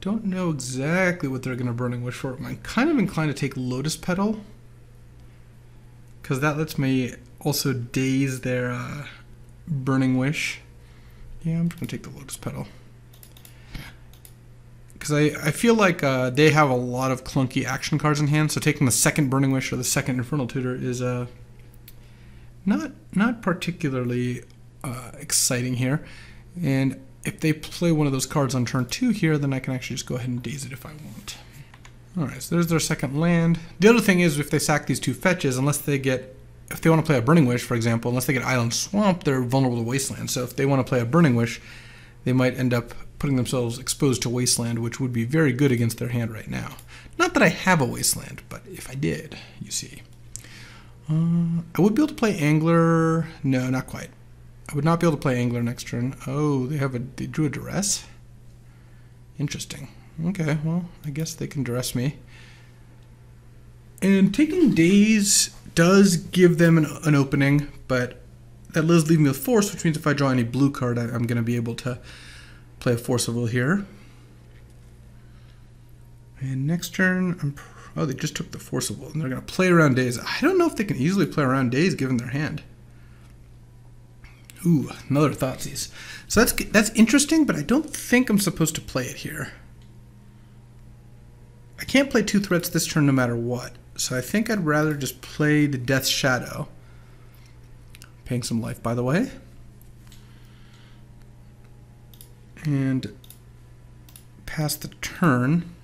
A: don't know exactly what they're going to Burning Wish for. I'm kind of inclined to take Lotus Petal. Because that lets me also daze their uh, Burning Wish. Yeah, I'm just gonna take the Lotus Petal. Because I, I feel like uh, they have a lot of clunky action cards in hand, so taking the second Burning Wish or the second Infernal Tutor is uh, not not particularly uh, exciting here. And if they play one of those cards on turn two here, then I can actually just go ahead and daze it if I want. Alright, so there's their second land. The other thing is if they sack these two fetches, unless they get if they want to play a Burning Wish, for example, unless they get Island Swamp, they're vulnerable to Wasteland. So if they want to play a Burning Wish, they might end up putting themselves exposed to Wasteland, which would be very good against their hand right now. Not that I have a Wasteland, but if I did, you see. Uh, I would be able to play Angler. No, not quite. I would not be able to play Angler next turn. Oh, they have a they drew a duress. Interesting. Okay, well, I guess they can duress me. And taking Daze does give them an, an opening, but that does leave me with force, which means if I draw any blue card, I, am going to be able to play a force of will here. And next turn, I'm oh, they just took the force of will, and they're going to play around Daze. I don't know if they can easily play around Daze given their hand. Ooh, another Thoughtseize. So that's that's interesting, but I don't think I'm supposed to play it here. I can't play two threats this turn no matter what. So I think I'd rather just play the Death Shadow. Paying some life, by the way. And pass the turn.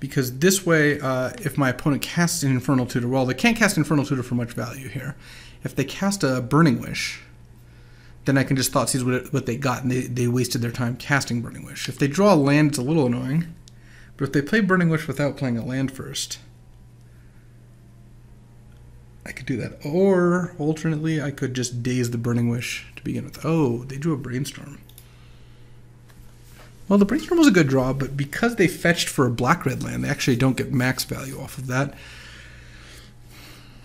A: Because this way, uh, if my opponent casts an Infernal Tutor, well, they can't cast Infernal Tutor for much value here. If they cast a Burning Wish, then I can just thought Thoughtseize what, what they got, and they, they wasted their time casting Burning Wish. If they draw a land, it's a little annoying. But if they play Burning Wish without playing a land first, I could do that. Or, alternately, I could just Daze the Burning Wish to begin with. Oh, they drew a Brainstorm. Well, the Brainstorm was a good draw, but because they fetched for a black-red land, they actually don't get max value off of that.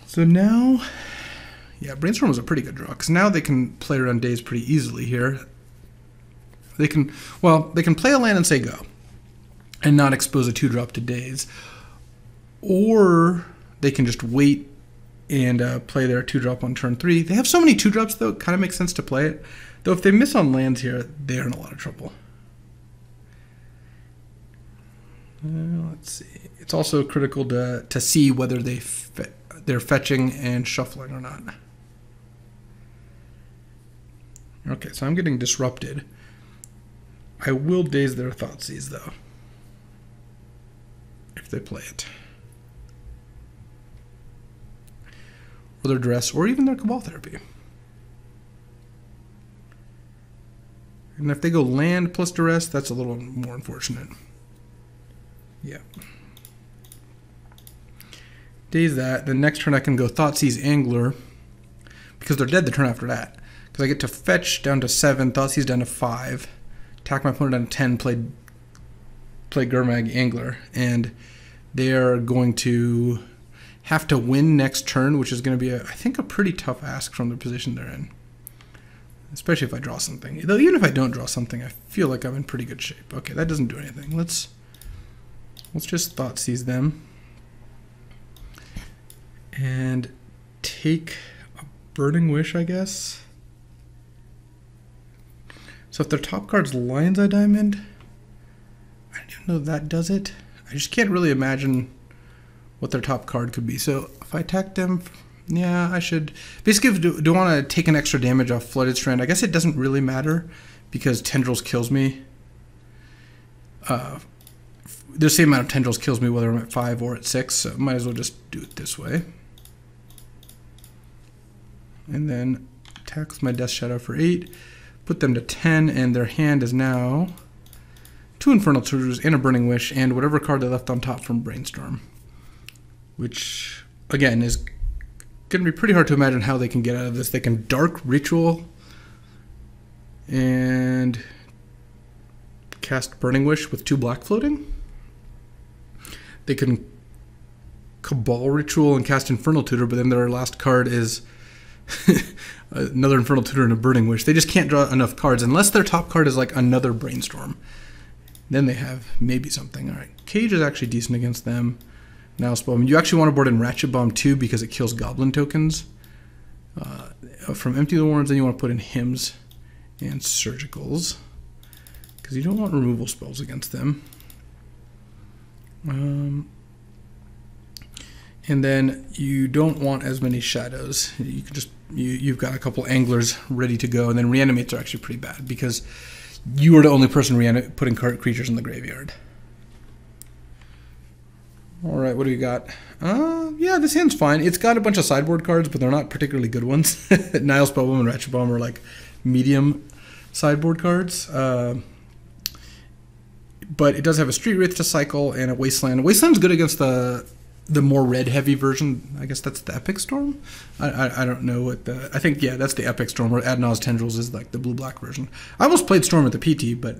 A: So now yeah, Brainstorm was a pretty good draw because now they can play around Daze pretty easily here. They can, well, they can play a land and say go and not expose a two drop to Daze. Or they can just wait and uh, play their two drop on turn three. They have so many two drops though, it kind of makes sense to play it. Though if they miss on lands here, they're in a lot of trouble. Uh, let's see. It's also critical to to see whether they fe they're fetching and shuffling or not. Okay, so I'm getting disrupted. I will daze their Thoughtseize, though. If they play it. Or their Duress, or even their Cabal Therapy. And if they go land plus duress, that's a little more unfortunate. Yeah. Daze that. The next turn I can go Thoughtseize Angler. Because they're dead the turn after that. Because I get to fetch down to 7, Thoughtseize down to 5, attack my opponent down to 10, play, play Gurmag Angler, and they are going to have to win next turn, which is going to be, a, I think, a pretty tough ask from the position they're in. Especially if I draw something. Though even if I don't draw something, I feel like I'm in pretty good shape. Okay, that doesn't do anything. Let's let's just Thoughtseize them. And take a Burning Wish, I guess. So if their top card's Lion's Eye Diamond, I don't know that does it. I just can't really imagine what their top card could be. So if I attack them, yeah, I should. Basically, do, do I want to take an extra damage off Flooded Strand? I guess it doesn't really matter because Tendrils kills me. Uh, the same amount of Tendrils kills me whether I'm at 5 or at 6, so might as well just do it this way. And then attack with my Death Shadow for 8 put them to 10, and their hand is now two Infernal Tutors and a Burning Wish, and whatever card they left on top from Brainstorm. Which, again, is going to be pretty hard to imagine how they can get out of this. They can Dark Ritual and cast Burning Wish with two black floating. They can Cabal Ritual and cast Infernal Tutor, but then their last card is *laughs* another Infernal Tutor and a Burning Wish. They just can't draw enough cards unless their top card is like another Brainstorm. Then they have maybe something. All right, Cage is actually decent against them. Now Bomb. You actually want to board in Ratchet Bomb too because it kills Goblin tokens. Uh, from Empty the Warrens, then you want to put in Hymns and Surgicals because you don't want removal spells against them. Um, and then you don't want as many shadows. You can just you you've got a couple anglers ready to go, and then reanimates are actually pretty bad because you are the only person putting creatures in the graveyard. All right, what do you got? Uh, yeah, this hand's fine. It's got a bunch of sideboard cards, but they're not particularly good ones. *laughs* Nihil Spellbomb and Ratchet Bomb are like medium sideboard cards. Uh, but it does have a Street Wraith to cycle and a Wasteland. Wasteland's good against the the more red heavy version. I guess that's the Epic Storm. I, I, I don't know what the. I think yeah, that's the Epic Storm. Where Ad Naus Tendrils is like the blue black version. I almost played Storm at the PT, but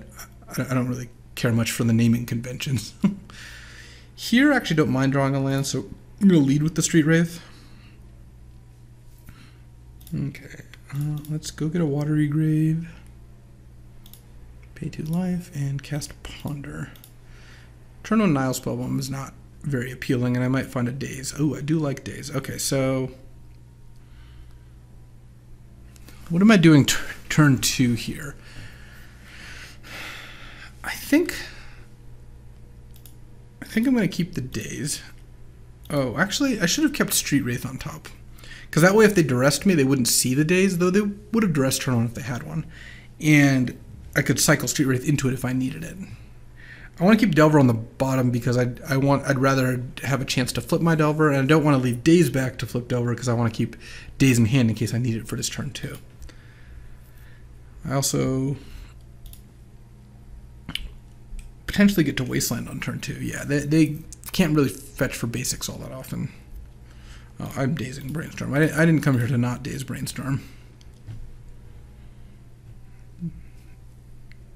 A: I, I don't really care much for the naming conventions. *laughs* Here, I actually don't mind drawing a land, so I'm gonna lead with the Street Wraith. Okay, uh, let's go get a Watery Grave. Pay two life and cast Ponder. Turn on Nihil Spellbomb is not very appealing, and I might find a Daze. Oh, I do like Daze. Okay, so what am I doing turn two here? I think think I'm going to keep the Daze. Oh, actually, I should have kept Street Wraith on top. Because that way, if they duressed me, they wouldn't see the Daze, though they would have duressed turn on if they had one. And I could cycle Street Wraith into it if I needed it. I want to keep Delver on the bottom because I I want I'd rather have a chance to flip my Delver, and I don't want to leave Daze back to flip Delver because I want to keep Daze in hand in case I need it for this turn too. I also potentially get to Wasteland on turn two. Yeah, they, they can't really fetch for basics all that often. Oh, I'm dazing Brainstorm. I didn't, I didn't come here to not daze Brainstorm.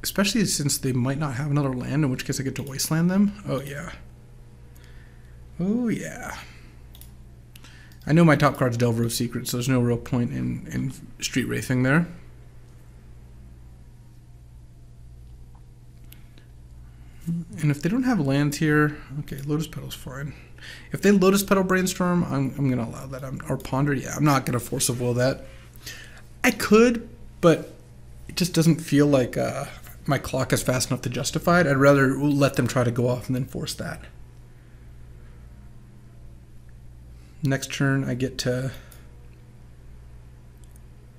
A: Especially since they might not have another land, in which case I get to wasteland them. Oh, yeah. Oh, yeah. I know my top card's Delver of Secrets, so there's no real point in, in Street Wraithing there. And if they don't have lands here, okay, Lotus Petal's fine. If they Lotus Petal Brainstorm, I'm, I'm going to allow that. I'm, or Ponder, yeah, I'm not going to force of will that. I could, but it just doesn't feel like uh, my clock is fast enough to justify it. I'd rather let them try to go off and then force that. Next turn, I get to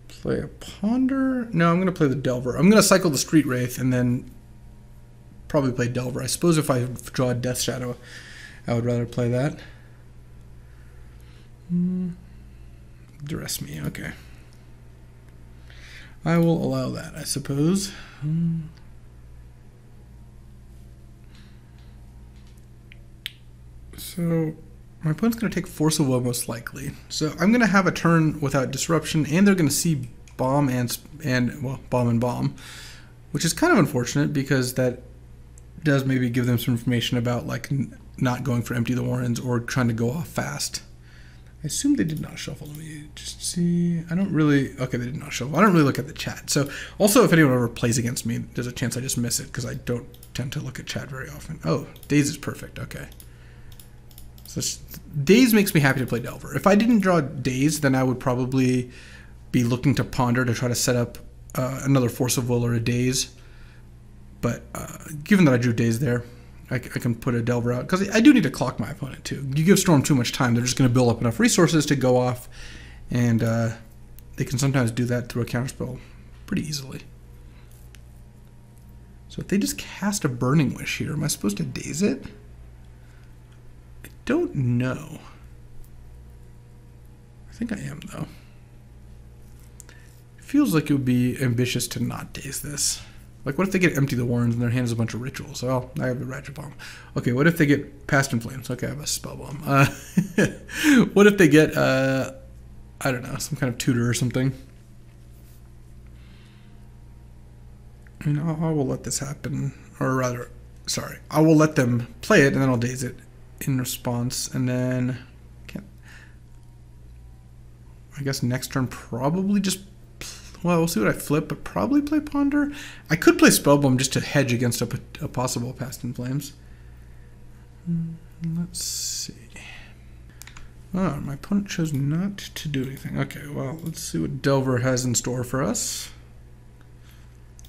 A: play a Ponder. No, I'm going to play the Delver. I'm going to cycle the Street Wraith and then probably play Delver. I suppose if I draw Death Shadow, I would rather play that. Mm. Duress me, okay. I will allow that, I suppose. Mm. So my opponent's going to take Force of Will most likely. So I'm going to have a turn without disruption, and they're going to see bomb and and well bomb and bomb, which is kind of unfortunate because that does maybe give them some information about like not going for empty the warrens or trying to go off fast. I assume they did not shuffle. Let me just see. I don't really. Okay, they did not shuffle. I don't really look at the chat. So, also, if anyone ever plays against me, there's a chance I just miss it because I don't tend to look at chat very often. Oh, Daze is perfect. Okay. So, Daze makes me happy to play Delver. If I didn't draw Daze, then I would probably be looking to Ponder to try to set up uh, another Force of Will or a Daze. But uh, given that I drew Daze there, I, I can put a Delver out because I do need to clock my opponent too. You give Storm too much time, they're just going to build up enough resources to go off, and uh, they can sometimes do that through a counterspell pretty easily. So if they just cast a Burning Wish here, am I supposed to daze it? I don't know. I think I am though. It feels like it would be ambitious to not daze this. Like, what if they get empty the warrens and their hand is a bunch of rituals? Well, I have a ratchet bomb. Okay, what if they get past in flames? Okay, I have a spell bomb. Uh, *laughs* what if they get, uh, I don't know, some kind of tutor or something? I mean, I will let this happen, or rather, sorry, I will let them play it and then I'll daze it in response, and then. I guess next turn probably just well, we'll see what I flip, but probably play Ponder. I could play Spellbomb just to hedge against a, a possible Past in Flames. Hmm, let's see. Oh, my opponent chose not to do anything. Okay, well, let's see what Delver has in store for us.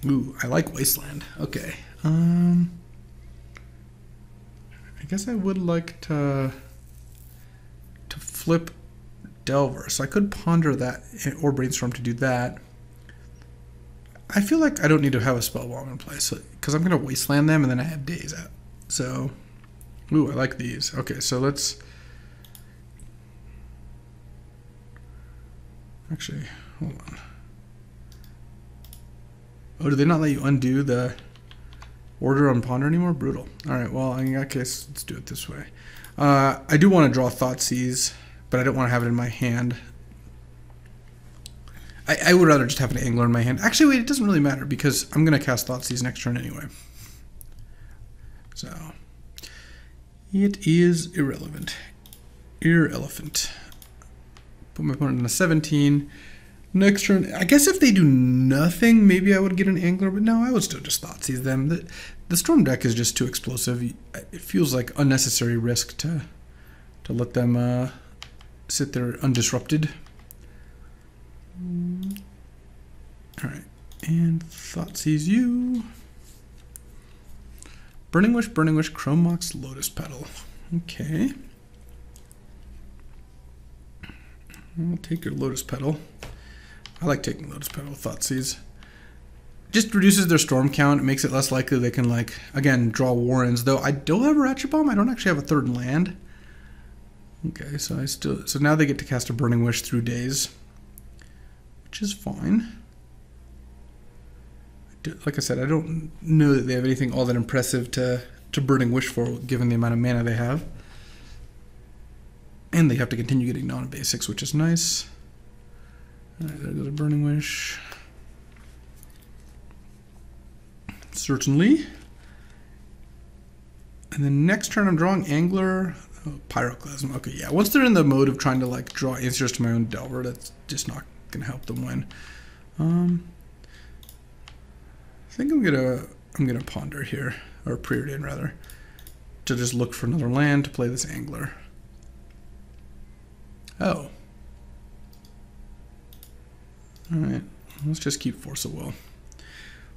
A: Ooh, I like Wasteland. Okay. Um, I guess I would like to to flip Delver. So I could ponder that or brainstorm to do that. I feel like I don't need to have a spell bomb in place because I'm going to wasteland them and then I have Daze out. So, ooh, I like these. Okay, so let's actually hold on. Oh, do they not let you undo the order on ponder anymore? Brutal. All right, well, in that case, let's do it this way. Uh, I do want to draw Thoughtseize, but I don't want to have it in my hand. I, I would rather just have an angler in my hand. Actually, wait, it doesn't really matter because I'm going to cast Thoughtseize next turn anyway. So, it is irrelevant. Irrelevant. Put my opponent in a 17. Next turn, I guess if they do nothing, maybe I would get an angler, but no, I would still just Thoughtseize them. The, the storm deck is just too explosive. It feels like unnecessary risk to to let them uh, sit there undisrupted. All right, and Thoughtseize you. Burning Wish, Burning Wish, Chrome Mox, Lotus Petal. Okay. I'll take your Lotus Petal. I like taking Lotus Petal Thoughtseize. Just reduces their storm count. It makes it less likely they can, like, again, draw Warrens. Though I don't have a Ratchet Bomb. I don't actually have a third land. Okay, so I still... So now they get to cast a Burning Wish through Daze. Which is fine. Like I said, I don't know that they have anything all that impressive to, to Burning Wish for, given the amount of mana they have. And they have to continue getting non-basics, which is nice. Alright, there goes a Burning Wish. Certainly. And then next turn I'm drawing Angler, oh, Pyroclasm. Okay, yeah. Once they're in the mode of trying to like draw answers to my own Delver, that's just not gonna help them win. Um, I think I'm gonna I'm gonna ponder here, or preordain rather, to just look for another land to play this Angler. Oh. All right, let's just keep Force of Will.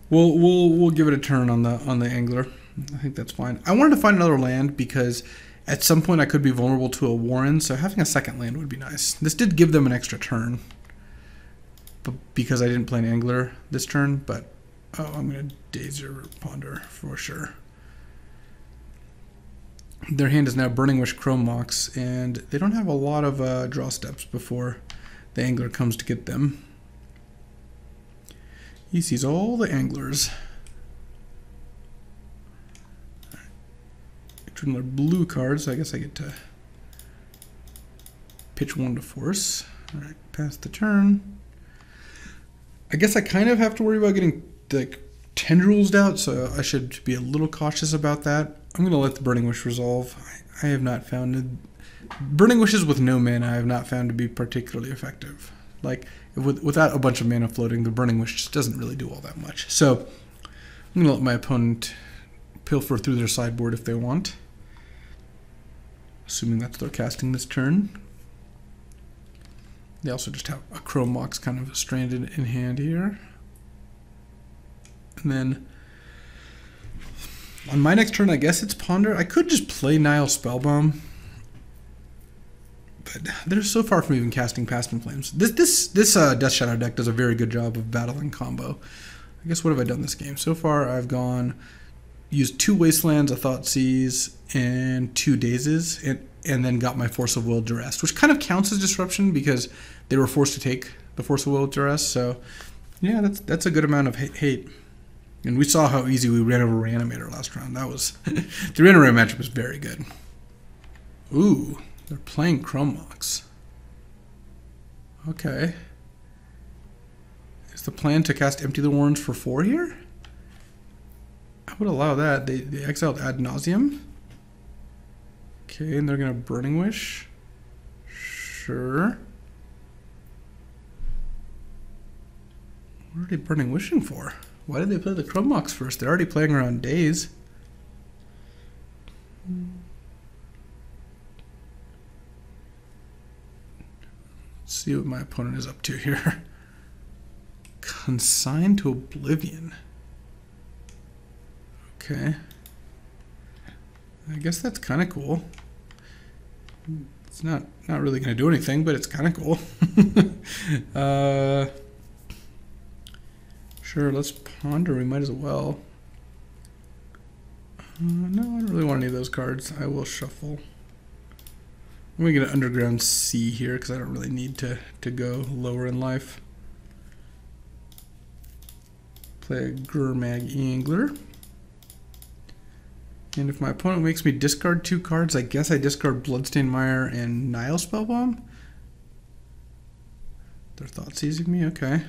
A: We'll we'll we'll give it a turn on the on the angler. I think that's fine. I wanted to find another land because at some point I could be vulnerable to a Warren, so having a second land would be nice. This did give them an extra turn, because I didn't play an angler this turn. But oh, I'm gonna Dazer Ponder for sure. Their hand is now Burning Wish Chrome Mox, and they don't have a lot of uh, draw steps before the angler comes to get them. He sees all the anglers. Their blue cards. So I guess I get to pitch one to force. All right, pass the turn. I guess I kind of have to worry about getting like tendrils out, so I should be a little cautious about that. I'm going to let the Burning Wish resolve. I, I have not found it. Burning Wishes with no mana I have not found to be particularly effective. Like, with, without a bunch of mana floating, the Burning Wish just doesn't really do all that much. So I'm going to let my opponent pilfer through their sideboard if they want. Assuming that's their casting this turn. They also just have a Chrome Mox kind of stranded in hand here. And then on my next turn, I guess it's Ponder. I could just play Nihil Spellbomb but they're so far from even casting Past in Flames. This this this uh, Death Shadow deck does a very good job of battling combo. I guess what have I done this game so far? I've gone used two Wastelands, a Thoughtseize, and two Dazes, and and then got my Force of Will Duress, which kind of counts as disruption because they were forced to take the Force of Will Duress. So yeah, that's that's a good amount of hate. And we saw how easy we ran over Reanimator last round. That was *laughs* the Reanimator matchup was very good. Ooh. They're playing Chrome Mox. Okay. Is the plan to cast Empty the Warrens for four here? Would allow that. They, they exiled Ad Nauseam. Okay, and they're to Burning Wish. Sure. What are they Burning Wishing for? Why did they play the Chrome Mox first? They're already playing around Daze. see what my opponent is up to here. *laughs* Consign to Oblivion. Okay. I guess that's kind of cool. It's not not really going to do anything, but it's kind of cool. *laughs* uh, sure, let's ponder. We might as well. Uh, no, I don't really want any of those cards. I will shuffle. I'm gonna get an Underground Sea here because I don't really need to, to go lower in life. Play a Gurmag Angler. And if my opponent makes me discard two cards, I guess I discard Bloodstained Mire and Nihil Spellbomb. Their thought seizing me, okay.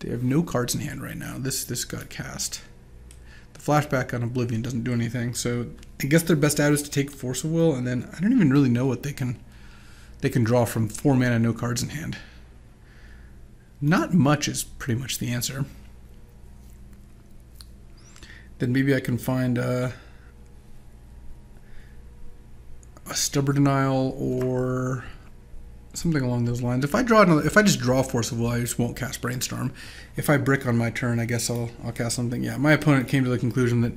A: They have no cards in hand right now. This this got cast. The flashback on Oblivion doesn't do anything, so I guess their best out is to take Force of Will, and then I don't even really know what they can they can draw from four mana, no cards in hand. Not much is pretty much the answer. Then maybe I can find uh, a stubborn denial or something along those lines. If I draw another, if I just draw Force of Will, I just won't cast Brainstorm. If I brick on my turn, I guess I'll I'll cast something. Yeah, my opponent came to the conclusion that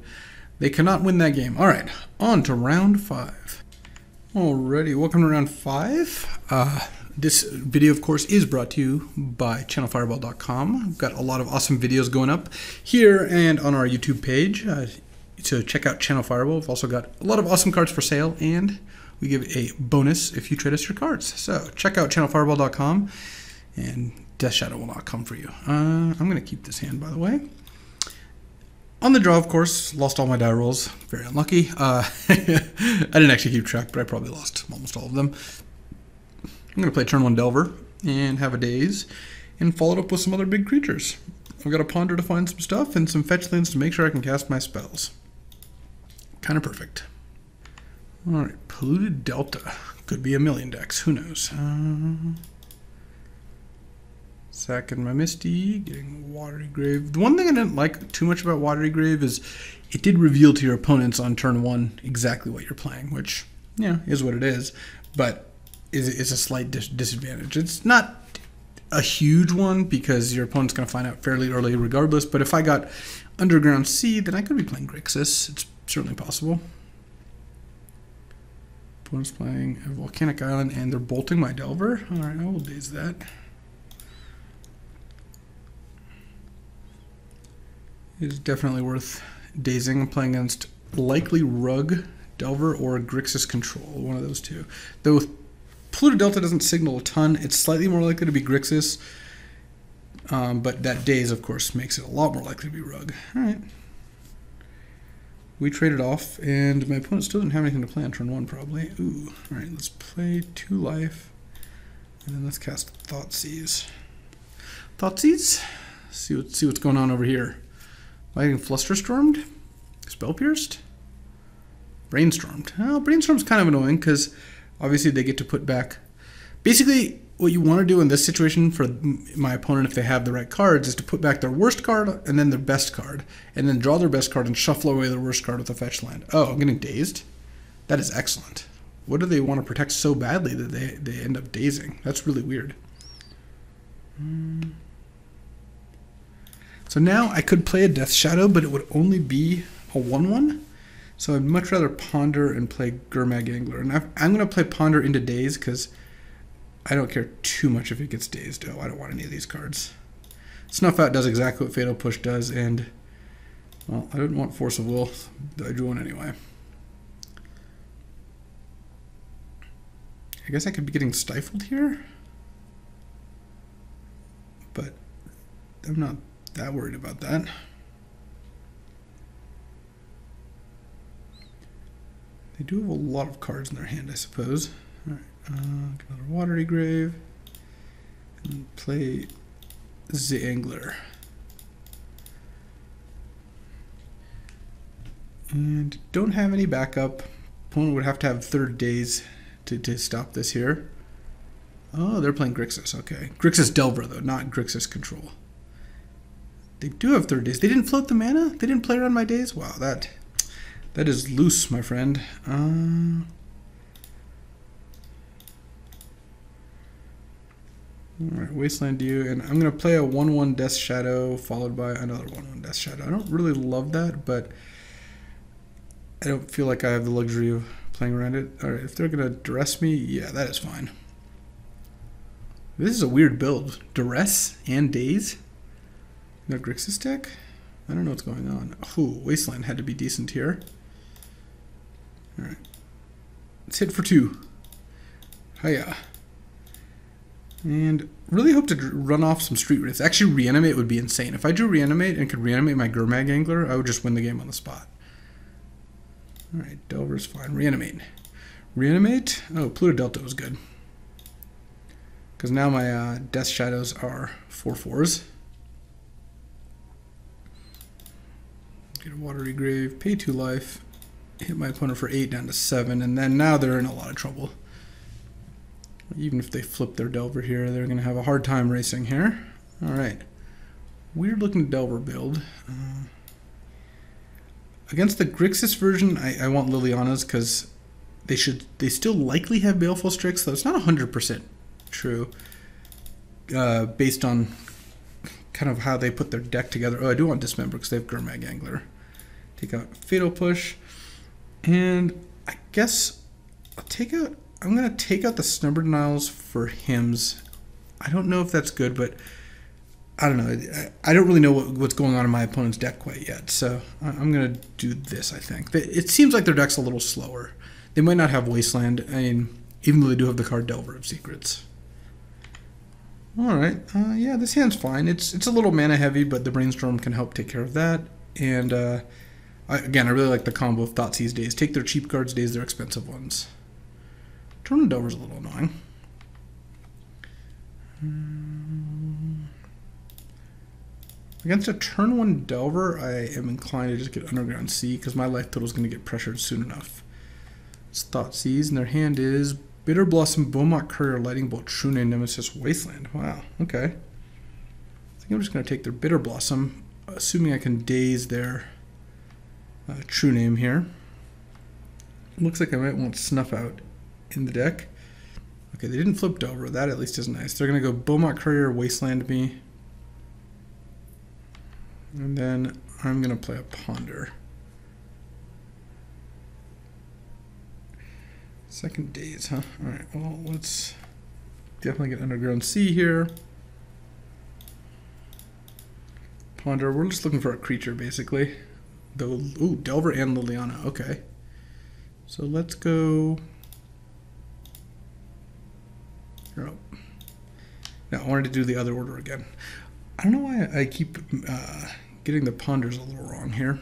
A: they cannot win that game. All right, on to round five. Alrighty, welcome to round five. Uh, this video, of course, is brought to you by ChannelFireball.com. We've got a lot of awesome videos going up here and on our YouTube page. Uh, so check out Channel Fireball. We've also got a lot of awesome cards for sale and we give a bonus if you trade us your cards. So check out channelfireball.com and Death Shadow will not come for you. Uh, I'm going to keep this hand, by the way. On the draw, of course, lost all my die rolls. Very unlucky. Uh, *laughs* I didn't actually keep track, but I probably lost almost all of them. I'm going to play turn one Delver and have a Daze and follow it up with some other big creatures. I've got a Ponder to find some stuff and some fetch lands to make sure I can cast my spells. Kind of perfect. Alright, Polluted Delta. Could be a million decks, who knows. Uh, sacking my Misty, getting Watery Grave. The one thing I didn't like too much about Watery Grave is it did reveal to your opponents on turn one exactly what you're playing, which, yeah, is what it is, but is, is a slight dis disadvantage. It's not a huge one because your opponent's going to find out fairly early regardless, but if I got Underground Sea, then I could be playing Grixis. It's certainly possible. Opponent's playing a Volcanic Island and they're bolting my Delver. Alright, I will daze that. It is definitely worth dazing. I'm playing against likely Rug, Delver, or Grixis Control, one of those two. Though Polluted Delta doesn't signal a ton, it's slightly more likely to be Grixis, um, but that daze, of course, makes it a lot more likely to be Rug. Alright. We traded off, and my opponent still didn't have anything to play on turn one, probably. Ooh, alright, let's play two life, and then let's cast Thoughtseize. Thoughtseize? See, what, see what's going on over here. Am I getting Flusterstormed? Spell Pierced? Brainstormed. Well, Brainstorm's kind of annoying, because obviously they get to put back... Basically, what you want to do in this situation for my opponent, if they have the right cards, is to put back their worst card and then their best card, and then draw their best card and shuffle away their worst card with a fetch land. Oh, I'm getting dazed? That is excellent. What do they want to protect so badly that they, they end up dazing? That's really weird. So now I could play a Death Shadow, but it would only be a 1-1. So I'd much rather Ponder and play Gurmag Angler. And I'm going to play Ponder into Daze because I don't care too much if it gets dazed. Oh, I don't want any of these cards. Snuff Out does exactly what Fatal Push does, and, well, I didn't want Force of Will, but I drew one anyway. I guess I could be getting stifled here, but I'm not that worried about that. They do have a lot of cards in their hand, I suppose. All right. Uh, another watery grave. And play the angler. And don't have any backup. Opponent would have to have third Daze to, to stop this here. Oh, they're playing Grixis. Okay. Grixis Delver, though, not Grixis Control. They do have third Daze. They didn't float the mana? They didn't play around my Daze? Wow, that that is loose, my friend. Uh, Alright, Wasteland you, and I'm going to play a 1-1 Death Shadow followed by another 1-1 Death Shadow. I don't really love that, but I don't feel like I have the luxury of playing around it. Alright, if they're going to duress me, yeah, that is fine. This is a weird build. Duress and Daze? No Grixis deck? I don't know what's going on. Oh, Wasteland had to be decent here. Alright. Let's hit for two. Hiya. And really hope to run off some street wraiths. Actually, reanimate would be insane. If I drew reanimate and could reanimate my Gurmag Angler, I would just win the game on the spot. Alright, Delver's fine. Reanimate. Reanimate? Oh, Polluted Delta was good. Because now my uh, Death Shadows are 4 4s. Get a Watery Grave, pay 2 life, hit my opponent for 8 down to 7, and then now they're in a lot of trouble. Even if they flip their Delver here, they're going to have a hard time racing here. Alright. Weird looking Delver build. Uh, against the Grixis version, I, I want Liliana's because they should they still likely have Baleful Strix, though it's not 100% true. Uh, based on kind of how they put their deck together. Oh, I do want Dismember because they have Gurmag Angler. Take out Fatal Push. And I guess I'll take out I'm gonna take out the Stubborn Denials for hymns. I don't know if that's good, but I don't know. I don't really know what, what's going on in my opponent's deck quite yet, so I'm gonna do this. I think it seems like their deck's a little slower. They might not have Wasteland. I mean, even though they do have the card Delver of Secrets. All right, uh, yeah, this hand's fine. It's it's a little mana heavy, but the Brainstorm can help take care of that. And uh, I, again, I really like the combo of Thoughtseize Daze. Take their cheap cards, days their expensive ones. Turn Delver's a little annoying. Hmm. Against a turn one Delver, I am inclined to just get Underground Sea because my life total is going to get pressured soon enough. It's Thoughtseize, and their hand is Bitter Blossom, Bomat Courier, Lightning Bolt, True Name, Nemesis, Wasteland. Wow, okay. I think I'm just going to take their Bitter Blossom, assuming I can daze their uh, True Name here. Looks like I might want Snuff Out in the deck. Okay, they didn't flip Delver. That at least is nice. They're going to go Bomat Courier, Wasteland me. And then I'm going to play a Ponder. Second Daze, huh? Alright, well, let's definitely get Underground Sea here. Ponder, we're just looking for a creature, basically. Though, ooh, Delver and Liliana, okay. So let's go Oh. Now, I wanted to do the other order again. I don't know why I keep uh, getting the ponders a little wrong here.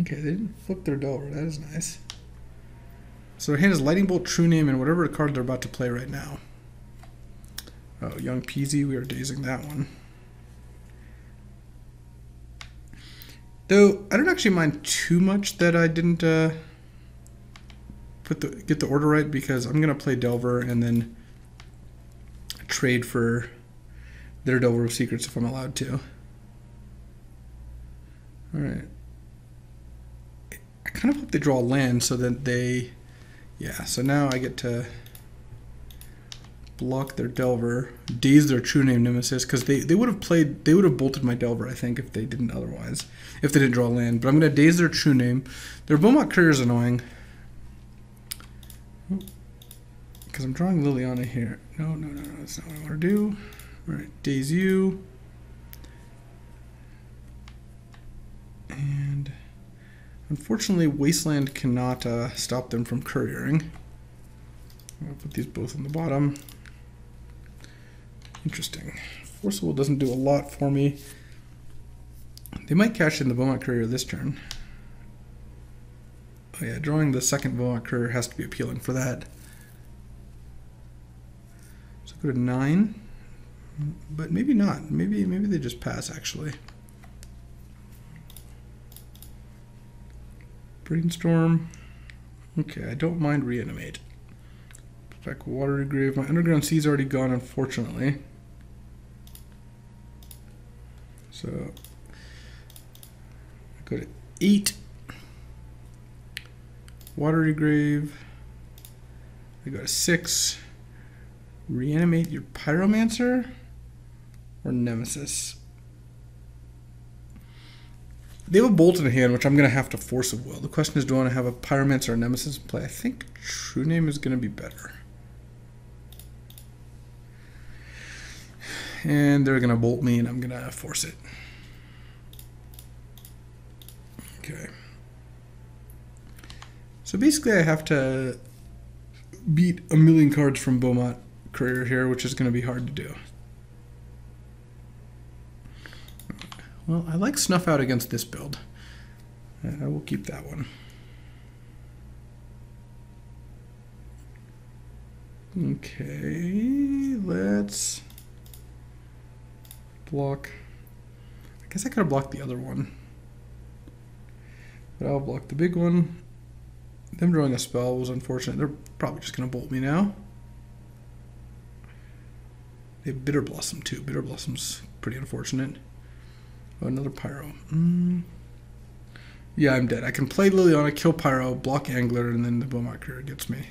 A: Okay, they didn't flip their Delver. That is nice. So their hand is Lightning Bolt, True Name, and whatever card they're about to play right now. Oh, Young Peasy, we are dazing that one. Though, I don't actually mind too much that I didn't... Uh, put the get the order right because I'm gonna play Delver and then trade for their Delver of Secrets if I'm allowed to. All right. I kind of hope they draw land so that they, yeah. So now I get to block their Delver, daze their True Name Nemesis because they they would have played they would have bolted my Delver I think if they didn't otherwise if they didn't draw land. But I'm gonna daze their True Name. Their Bomat Courier is annoying. Because I'm drawing Liliana here. No, no, no, no, that's not what I want to do. All right, Daze you. And unfortunately, Wasteland cannot uh, stop them from couriering. I'll put these both on the bottom. Interesting. Force Will doesn't do a lot for me. They might cash in the Bomat Courier this turn. Oh yeah, drawing the second Bomat Courier has to be appealing for that. So go to nine, but maybe not. Maybe maybe they just pass actually. Brainstorm. Okay, I don't mind reanimate. Back watery grave. My underground sea's already gone, unfortunately. So I go to eight. Watery grave. I go to six. Reanimate your Pyromancer or Nemesis? They have a Bolt in hand, which I'm going to have to force of will. The question is, do I want to have a Pyromancer or Nemesis play? I think True Name is going to be better. And they're going to bolt me, and I'm going to force it. Okay. So basically, I have to beat a million cards from Bomat Courier here, which is going to be hard to do. Well, I like Snuff Out against this build. Uh, I will keep that one. Okay, let's block. I guess I could have blocked the other one. But I'll block the big one. Them drawing a spell was unfortunate. They're probably just going to bolt me now. They have Bitter Blossom too. Bitter Blossom's pretty unfortunate. Oh, another Pyro. Mm. Yeah, I'm dead. I can play Liliana, kill Pyro, block Angler, and then the Bomat gets me.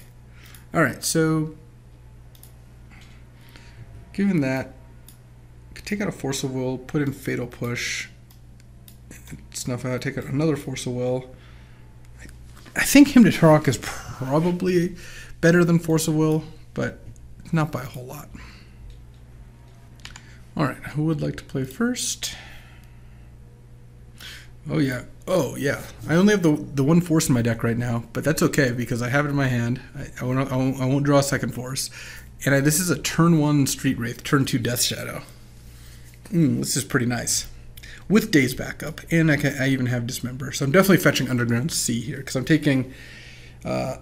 A: Alright, so... Given that, take out a Force of Will, put in Fatal Push, snuff out, take out another Force of Will. I, I think Hymn to Tourach is probably better than Force of Will, but not by a whole lot. Alright, who would like to play first? Oh yeah. Oh yeah. I only have the the one force in my deck right now, but that's okay because I have it in my hand. I, I won't I won't, I won't draw a second force, and I, this is a turn one Street Wraith, turn two Death Shadow. Mm, this is pretty nice, with Daze backup, and I can I even have Dismember, so I'm definitely fetching Underground Sea here because I'm taking uh,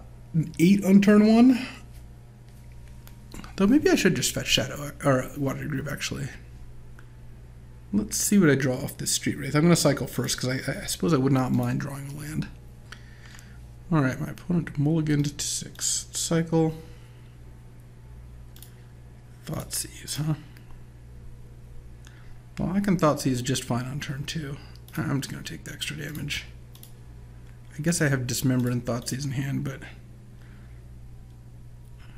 A: eight on turn one. Though maybe I should just fetch Shadow or Watery Grave, actually. Let's see what I draw off this Street Wraith. I'm going to cycle first because I, I, suppose I would not mind drawing a land. Alright, my opponent mulliganed to six. Cycle. Thoughtseize, huh? Well, I can Thoughtseize just fine on turn two. I'm just going to take the extra damage. I guess I have Dismember and Thoughtseize in hand, but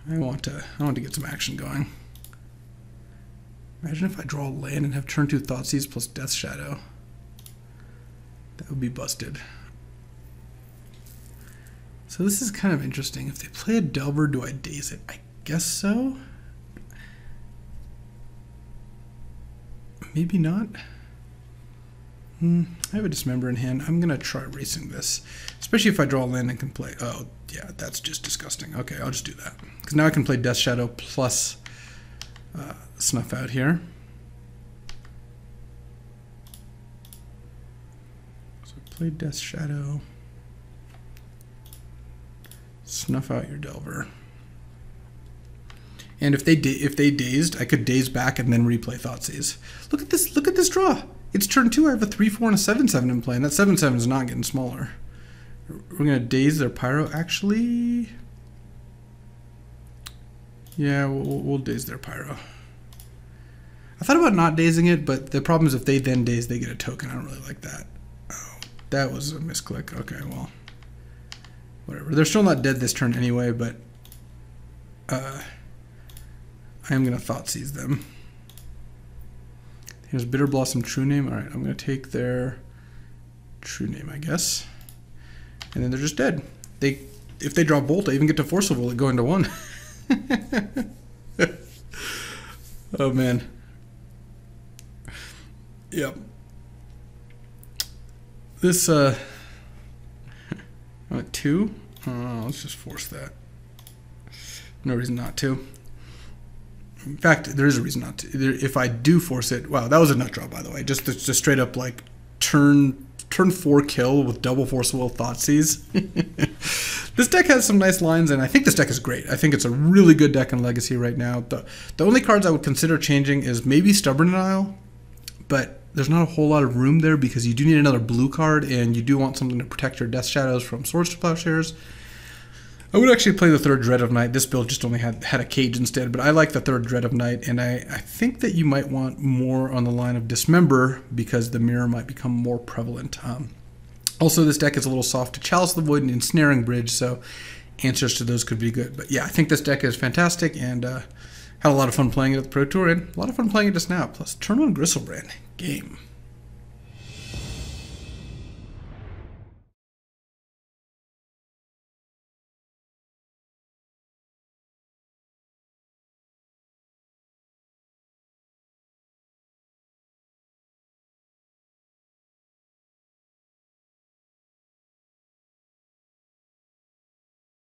A: I want to I want to get some action going. Imagine if I draw a land and have turn two Thoughtseize plus Death Shadow. That would be busted. So this is kind of interesting. If they play a Delver, do I daze it? I guess so. Maybe not. Hmm, I have a Dismember in hand. I'm going to try racing this. Especially if I draw a land and can play... Oh, yeah, that's just disgusting. Okay, I'll just do that. Because now I can play Death Shadow plus uh, snuff out here. So play Death Shadow. Snuff out your Delver. And if they if they dazed, I could daze back and then replay Thoughtseize. Look at this! Look at this draw. It's turn two. I have a three four and a seven seven in play, and that seven seven is not getting smaller. We're gonna daze their pyro. Actually, yeah, we'll, we'll daze their pyro. I thought about not dazing it, but the problem is if they then daze, they get a token. I don't really like that. Oh, that was a misclick. Okay, well, whatever. They're still not dead this turn anyway, but uh, I am going to Thoughtseize them. Here's Bitter Blossom True Name. All right, I'm going to take their True Name, I guess. And then they're just dead. They, If they draw Bolt, I even get to Force Will it go into one. *laughs* oh, man. Yep. This, uh, *laughs* uh two? Uh, let's just force that. No reason not to. In fact, there is a reason not to. If I do force it, wow, that was a nut draw, by the way. Just, just straight up like turn turn four kill with double force will Thoughtseize. *laughs* this deck has some nice lines, and I think this deck is great. I think it's a really good deck in Legacy right now. The the only cards I would consider changing is maybe Stubborn Denial, but there's not a whole lot of room there because you do need another blue card and you do want something to protect your Death Shadows from Swords to Plowshares. I would actually play the third Dread of Night. This build just only had, had a cage instead, but I like the third Dread of Night, and I, I think that you might want more on the line of Dismember because the mirror might become more prevalent. Um, also, this deck is a little soft to Chalice of the Void and Ensnaring Bridge, so answers to those could be good. But yeah, I think this deck is fantastic, and uh, had a lot of fun playing it at the Pro Tour, and a lot of fun playing it just now. Plus, turn on Griselbrand. Game.